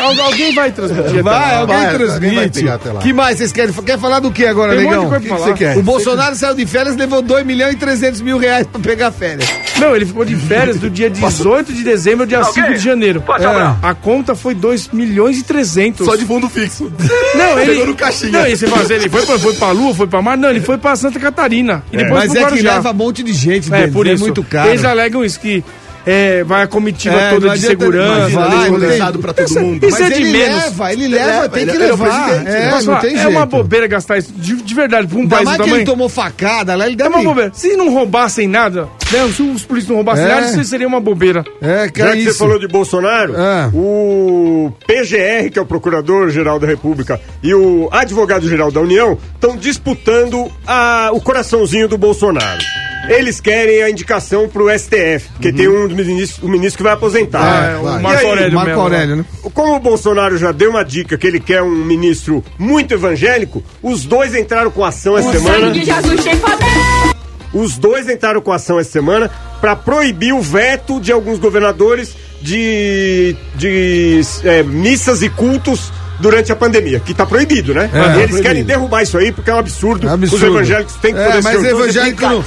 al- alguém vai transmitir. Vai, até lá. alguém Vai, alguém vai transmite. lá. que mais vocês querem? Quer falar do que agora, Tem um monte negão? de coisa pra que falar. você quer? O Bolsonaro saiu de férias, levou 2 milhões e 300 mil reais pra pegar férias. Não, ele ficou de férias do dia 18 de dezembro ao dia 5 de janeiro. É. A conta foi 2 milhões e 300. Só de fundo fixo. Não, ele. Pegou no caixinha. Não, e você fala assim, ele foi pra, foi pra Lua, foi pra Mar? Não, ele foi pra Santa Catarina. E depois Mas é que leva um monte de gente, É, por isso. muito caro. Eles alegam isso, que é, vai a comitiva É, toda de segurança. Vai, condensado pra todo mundo. Isso Mas é de ele menos. leva, ele leva, tem ele- que é levar. É, né? Não tem é jeito. uma bobeira gastar isso de, de verdade pra um país do que ele tamanho. tomou facada lá, ele É deve... uma bobeira. Se não roubassem nada, né, se os polícias não roubassem É. nada, isso seria uma bobeira. É, que Já é que isso. você falou de Bolsonaro, o PGR, que é o Procurador-Geral da República, e o Advogado-Geral da União estão disputando a- o coraçãozinho do Bolsonaro. Eles querem a indicação pro STF, porque tem um dos ministros, o ministro que vai aposentar. É, o. Marco aí, Aurélio Marco Aurélio, né? Como o Bolsonaro já deu uma dica que ele quer um ministro muito evangélico, os dois entraram com ação essa semana. Jesus tem poder. Os dois entraram com ação essa semana para proibir o veto de alguns governadores de, de é, missas e cultos durante a pandemia, que tá proibido, né? É, Eles proibido. querem derrubar isso aí porque é um absurdo. É absurdo. Os evangélicos têm que É, poder mas se reunir. evangélico não,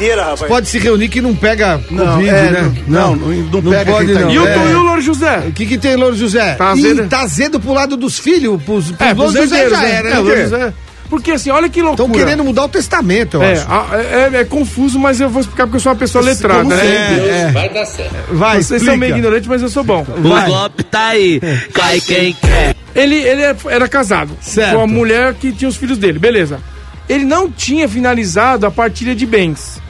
pode se reunir que não pega Não, Covid, é, né? não, não, não pega pode tá não. E o, É. e o Louro José? O que que tem, Louro José? Tá azedo. tá azedo pro lado dos filhos, pros, pros É, Louro pros José já né? era, É, né? o Louro José. Porque assim, olha que loucura. Estão querendo mudar o testamento, eu É, acho. a- é, é confuso, mas eu vou explicar porque eu sou uma pessoa letrada, Como né? é. Vai dar certo. Vai, Vocês são meio explica. ignorantes, mas eu sou bom. O golpe tá aí, cai quem quer. Ele, ele é- era casado Certo. com a mulher que tinha os filhos dele, beleza. Ele não tinha finalizado a partilha de bens.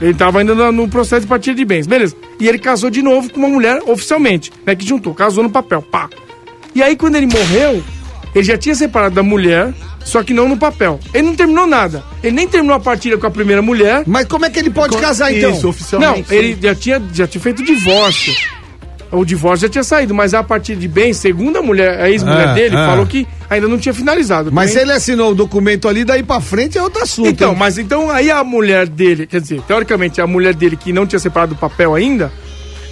Ele estava ainda no, processo de partilha de bens, beleza. E ele casou de novo com uma mulher oficialmente, né? Que juntou, casou no papel, pá. E aí, quando ele morreu, ele já tinha separado da mulher, só que não no papel. Ele não terminou nada. Ele nem terminou a partilha com a primeira mulher. Mas como é que ele pode casar, então? Isso, Não, oficialmente. ele já tinha, já tinha feito divórcio. O divórcio já tinha saído, mas a partir de bem, segundo a mulher, a ex-mulher Ah, dele, ah. falou que ainda não tinha finalizado. Mas se Também- ele assinou o documento ali, daí pra frente é outro assunto. Então, hein? mas então aí a mulher dele, quer dizer, teoricamente a mulher dele que não tinha separado o papel ainda,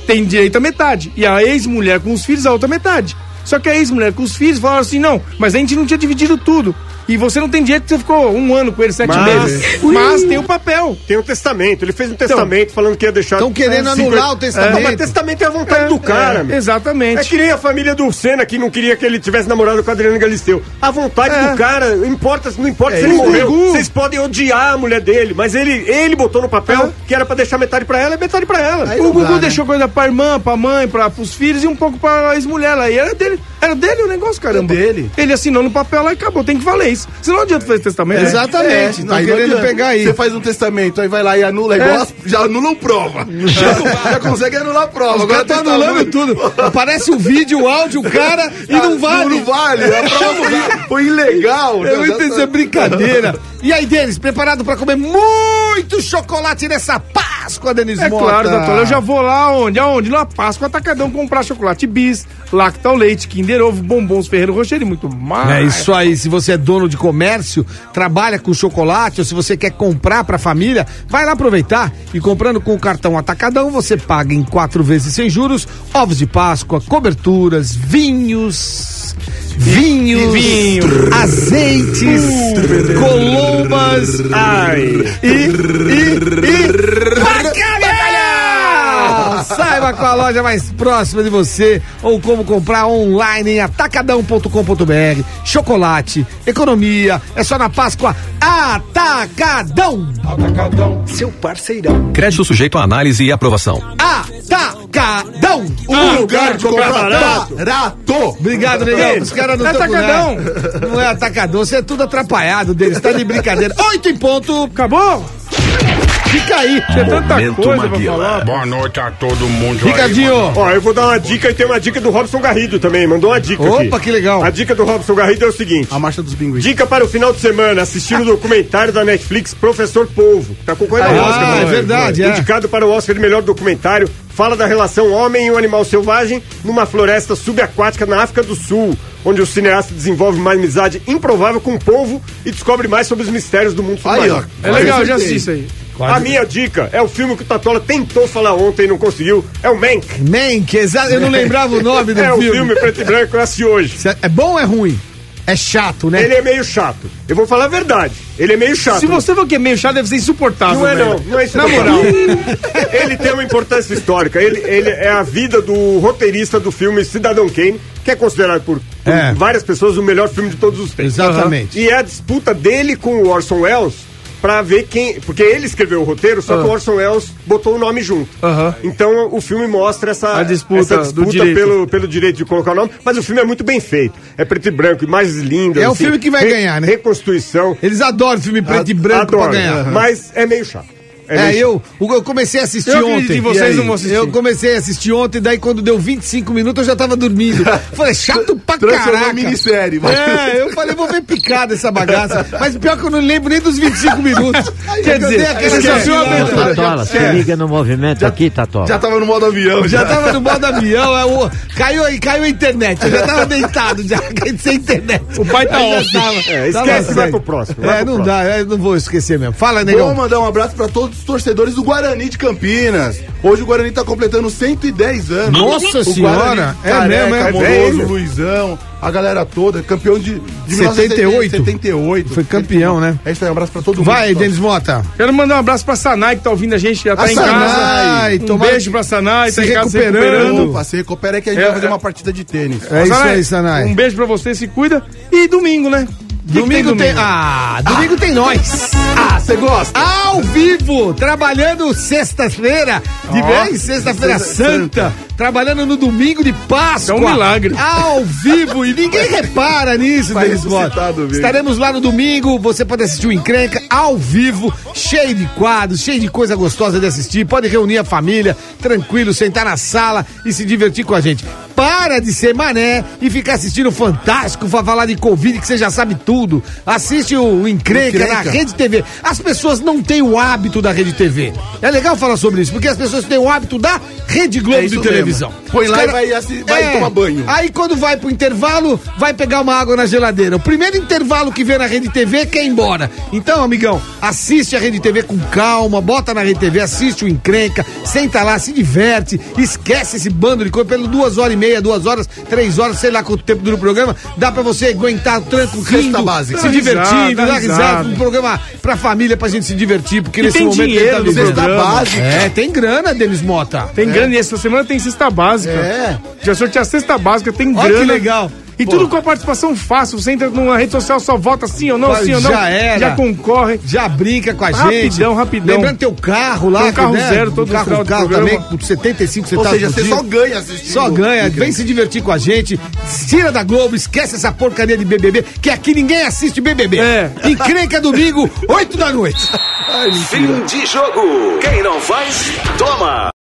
tem direito à metade. E a ex-mulher com os filhos a outra metade. Só que a ex-mulher com os filhos falaram assim: não, mas a gente não tinha dividido tudo. E você não tem direito que você ficou um ano com ele, sete Mas- meses. Mas tem o papel. Tem um testamento. Ele fez um testamento falando que ia deixar. Tão querendo É, anular o É, testamento. mas testamento é a vontade do cara, É, meu. Exatamente. É que nem a família do Senna que não queria que ele tivesse namorado com a Adriana Galisteu. A vontade É. do cara, importa, não importa É se ele morreu. Vocês podem odiar a mulher dele, mas ele, ele botou no papel que era pra deixar metade pra ela e metade pra ela. Aí O Gugu dá, né? deixou coisa pra irmã, pra mãe, pra, pros filhos e um pouco pra ex-mulher lá. E era dele. Era dele o negócio, caramba. É dele. Ele assinou no papel lá e acabou. Tem que valer isso. Senão não adianta fazer testamento. Exatamente. tá aí não querendo adianta. pegar aí. Você faz um testamento, aí vai lá e anula, igual as- já anulam prova. Já, já consegue anular a prova. Os Agora testamento- anulando tudo. Aparece o vídeo, o áudio, o cara e não vale. Não, vale. A prova foi, ilegal. Eu tá- isso é brincadeira. E aí, Denis, preparado pra comer muito chocolate nessa Páscoa, Denis É Mota? claro, doutor. Eu já vou lá onde? Aonde? Na Páscoa Atacadão comprar chocolate bis, Lactal Leite, Kinder Ovo, bombons Ferreiro Rocher e muito mais. É isso aí, se você é dono de comércio, trabalha com chocolate ou se você quer comprar pra família, vai lá aproveitar e comprando com o cartão Atacadão, você paga em quatro vezes sem juros, ovos de Páscoa, coberturas, vinhos, vinhos, vinho. azeites, colombas Ai. e, e, e bacalhau! Saiba qual a loja mais próxima de você ou como comprar online em atacadão.com.br. Chocolate, economia, é só na Páscoa Atacadão! Seu parceirão. Crédito sujeito a análise e aprovação. Atacadão! Um lugar de comprar barato. barato. Obrigado, negão. Os caras não É estão atacadão. Não é atacadão, você é tudo atrapalhado deles, tá de brincadeira. Oito em ponto, Acabou? Fica aí. Tinha tanta Momento coisa pra Maguila. falar. Boa noite a todo mundo. Ricardinho, Ó, eu vou dar uma dica e tem uma dica do Robson Garrido também. Mandou uma dica aqui. Opa, que legal. A dica do Robson Garrido é o seguinte. A marcha dos pinguins. Dica para o final de semana, assistir o documentário da Netflix Professor Polvo, tá concorrendo ao Ah, Oscar. é né? verdade, é. Indicado para o Oscar de melhor documentário, fala da relação homem e um animal selvagem numa floresta subaquática na África do Sul, onde o cineasta desenvolve uma amizade improvável com o povo e descobre mais sobre os mistérios do mundo Aí, submarino. ó. É legal, já assisti isso aí. A minha dica é o filme que o Tatola tentou falar ontem e não conseguiu, é o Mank. Mank, exato, eu não lembrava o nome do É o filme. filme preto e branco, eu assisti hoje. É bom ou é ruim? É chato, né? Ele é meio chato. Eu vou falar a verdade. Ele é meio chato. Se você for que é meio chato, deve ser insuportável. Não é velho. não, não é moral. ele tem uma importância histórica. Ele, ele é a vida do roteirista do filme Cidadão Kane, que é considerado por, por É. várias pessoas o melhor filme de todos os tempos. Exatamente. E é a disputa dele com o Orson Welles pra ver quem. Porque ele escreveu o roteiro, só que o Orson Welles botou o nome junto. Aham. Então o filme mostra essa, A disputa essa do direito. pelo, pelo direito de colocar o nome. Mas o filme é muito bem feito. É preto e branco, imagens lindas. É o filme que vai ganhar, né? Reconstituição. Eles adoram filme preto e branco Adoro. pra ganhar. Mas é meio chato. É, chato. eu, eu comecei a assistir Eu ontem. em vocês, não vou assistir. Eu comecei a assistir ontem, daí quando deu 25 minutos eu já tava dormindo. Falei, chato pra caraca. em minissérie. vai. É, eu falei, vou ver picada essa bagaça. Mas pior que eu não lembro nem dos 25 minutos. Quer dizer, sensação aventura. Tatola, se liga no movimento aqui, Tatola. Já tava no modo avião. Já tava no modo avião, é, o, caiu, aí, caiu a internet. Eu já tava deitado, já sem internet. O pai tá Aí já off. tava- É, tava esquece, vai sério. pro próximo, vai É, pro não próximo. dá, eu não vou esquecer mesmo. Fala, Vou negão. mandar um abraço pra todos os torcedores do Guarani de Campinas. Hoje o Guarani tá completando 110 anos. Nossa o Senhora, Guarani, é Careca, mesmo, é? Amoroso, É, Luizão, a galera toda, campeão de, de 78? 78. Foi campeão, né? É isso aí, um abraço pra todo mundo. Vai, Denis Mota. Quero mandar um abraço pra Sanai, que tá ouvindo a gente, já tá A em Sanai, casa. Um tomara beijo pra Sanai, se tá em casa se recuperando. recuperando. Opa, se recupera aí que a gente É, vai fazer é. uma partida de tênis. É isso aí, Sanai. Um beijo pra você, se cuida. E domingo, né? Que que Domingo tem. Ah, domingo tem nós. Ah, você gosta? Ao vivo, trabalhando sexta-feira, de Ó, vez, sexta-feira santa, trabalhando no domingo de Páscoa. É um milagre. Ao vivo, e ninguém repara nisso, Vai Denis Mota. Estaremos lá no domingo, você pode assistir o Encrenca ao vivo, cheio de quadros, cheio de coisa gostosa de assistir. Pode reunir a família, tranquilo, sentar na sala e se divertir com a gente. Para de ser mané e ficar assistindo o Fantástico pra falar de Covid, que você já sabe tudo. Assiste o Encrenca, Encrenca. na Rede TV. As pessoas não têm o hábito da Rede TV. É legal falar sobre isso, porque as pessoas têm o hábito da Rede Globo É de televisão. Mesmo. Põe lá cara- e vai assi- vai tomar banho. Aí quando vai pro intervalo, vai pegar uma água na geladeira. O primeiro intervalo que vê na Rede TV quer ir embora. Então, amigão, assiste a Rede TV com calma, bota na Rede TV, assiste o Encrenca, senta lá, se diverte, esquece esse bando de coisa pelo duas horas e meia, duas horas, três horas, sei lá quanto tempo dura o programa, dá pra você aguentar o tranco rindo, básica. se divertindo, dar risada, risada. um programa pra família, pra gente se divertir, porque E nesse momento dinheiro no vivendo. Cesta programa. básica. É, tem grana, Denis Mota. Tem grana e essa semana tem cesta básica. É. Já sorteia a cesta básica, tem Olha grana. que legal. E tudo com a participação fácil. Você entra numa rede social, só vota sim ou não, Mas sim ou não. já era. Já concorre. Já brinca com a Rapidão, gente. rapidão. Lembrando teu carro lá. Tem carro né? zero todo um carro, final do carro programa. também, por 75 Ou centavos seja, por você só ganha assistindo. Só ganha, vem se divertir com a gente. Tira da Globo, esquece essa porcaria de BBB, que aqui ninguém assiste BBB. É. Encrenca domingo, 8 da noite. Fim de jogo. Quem não faz, toma.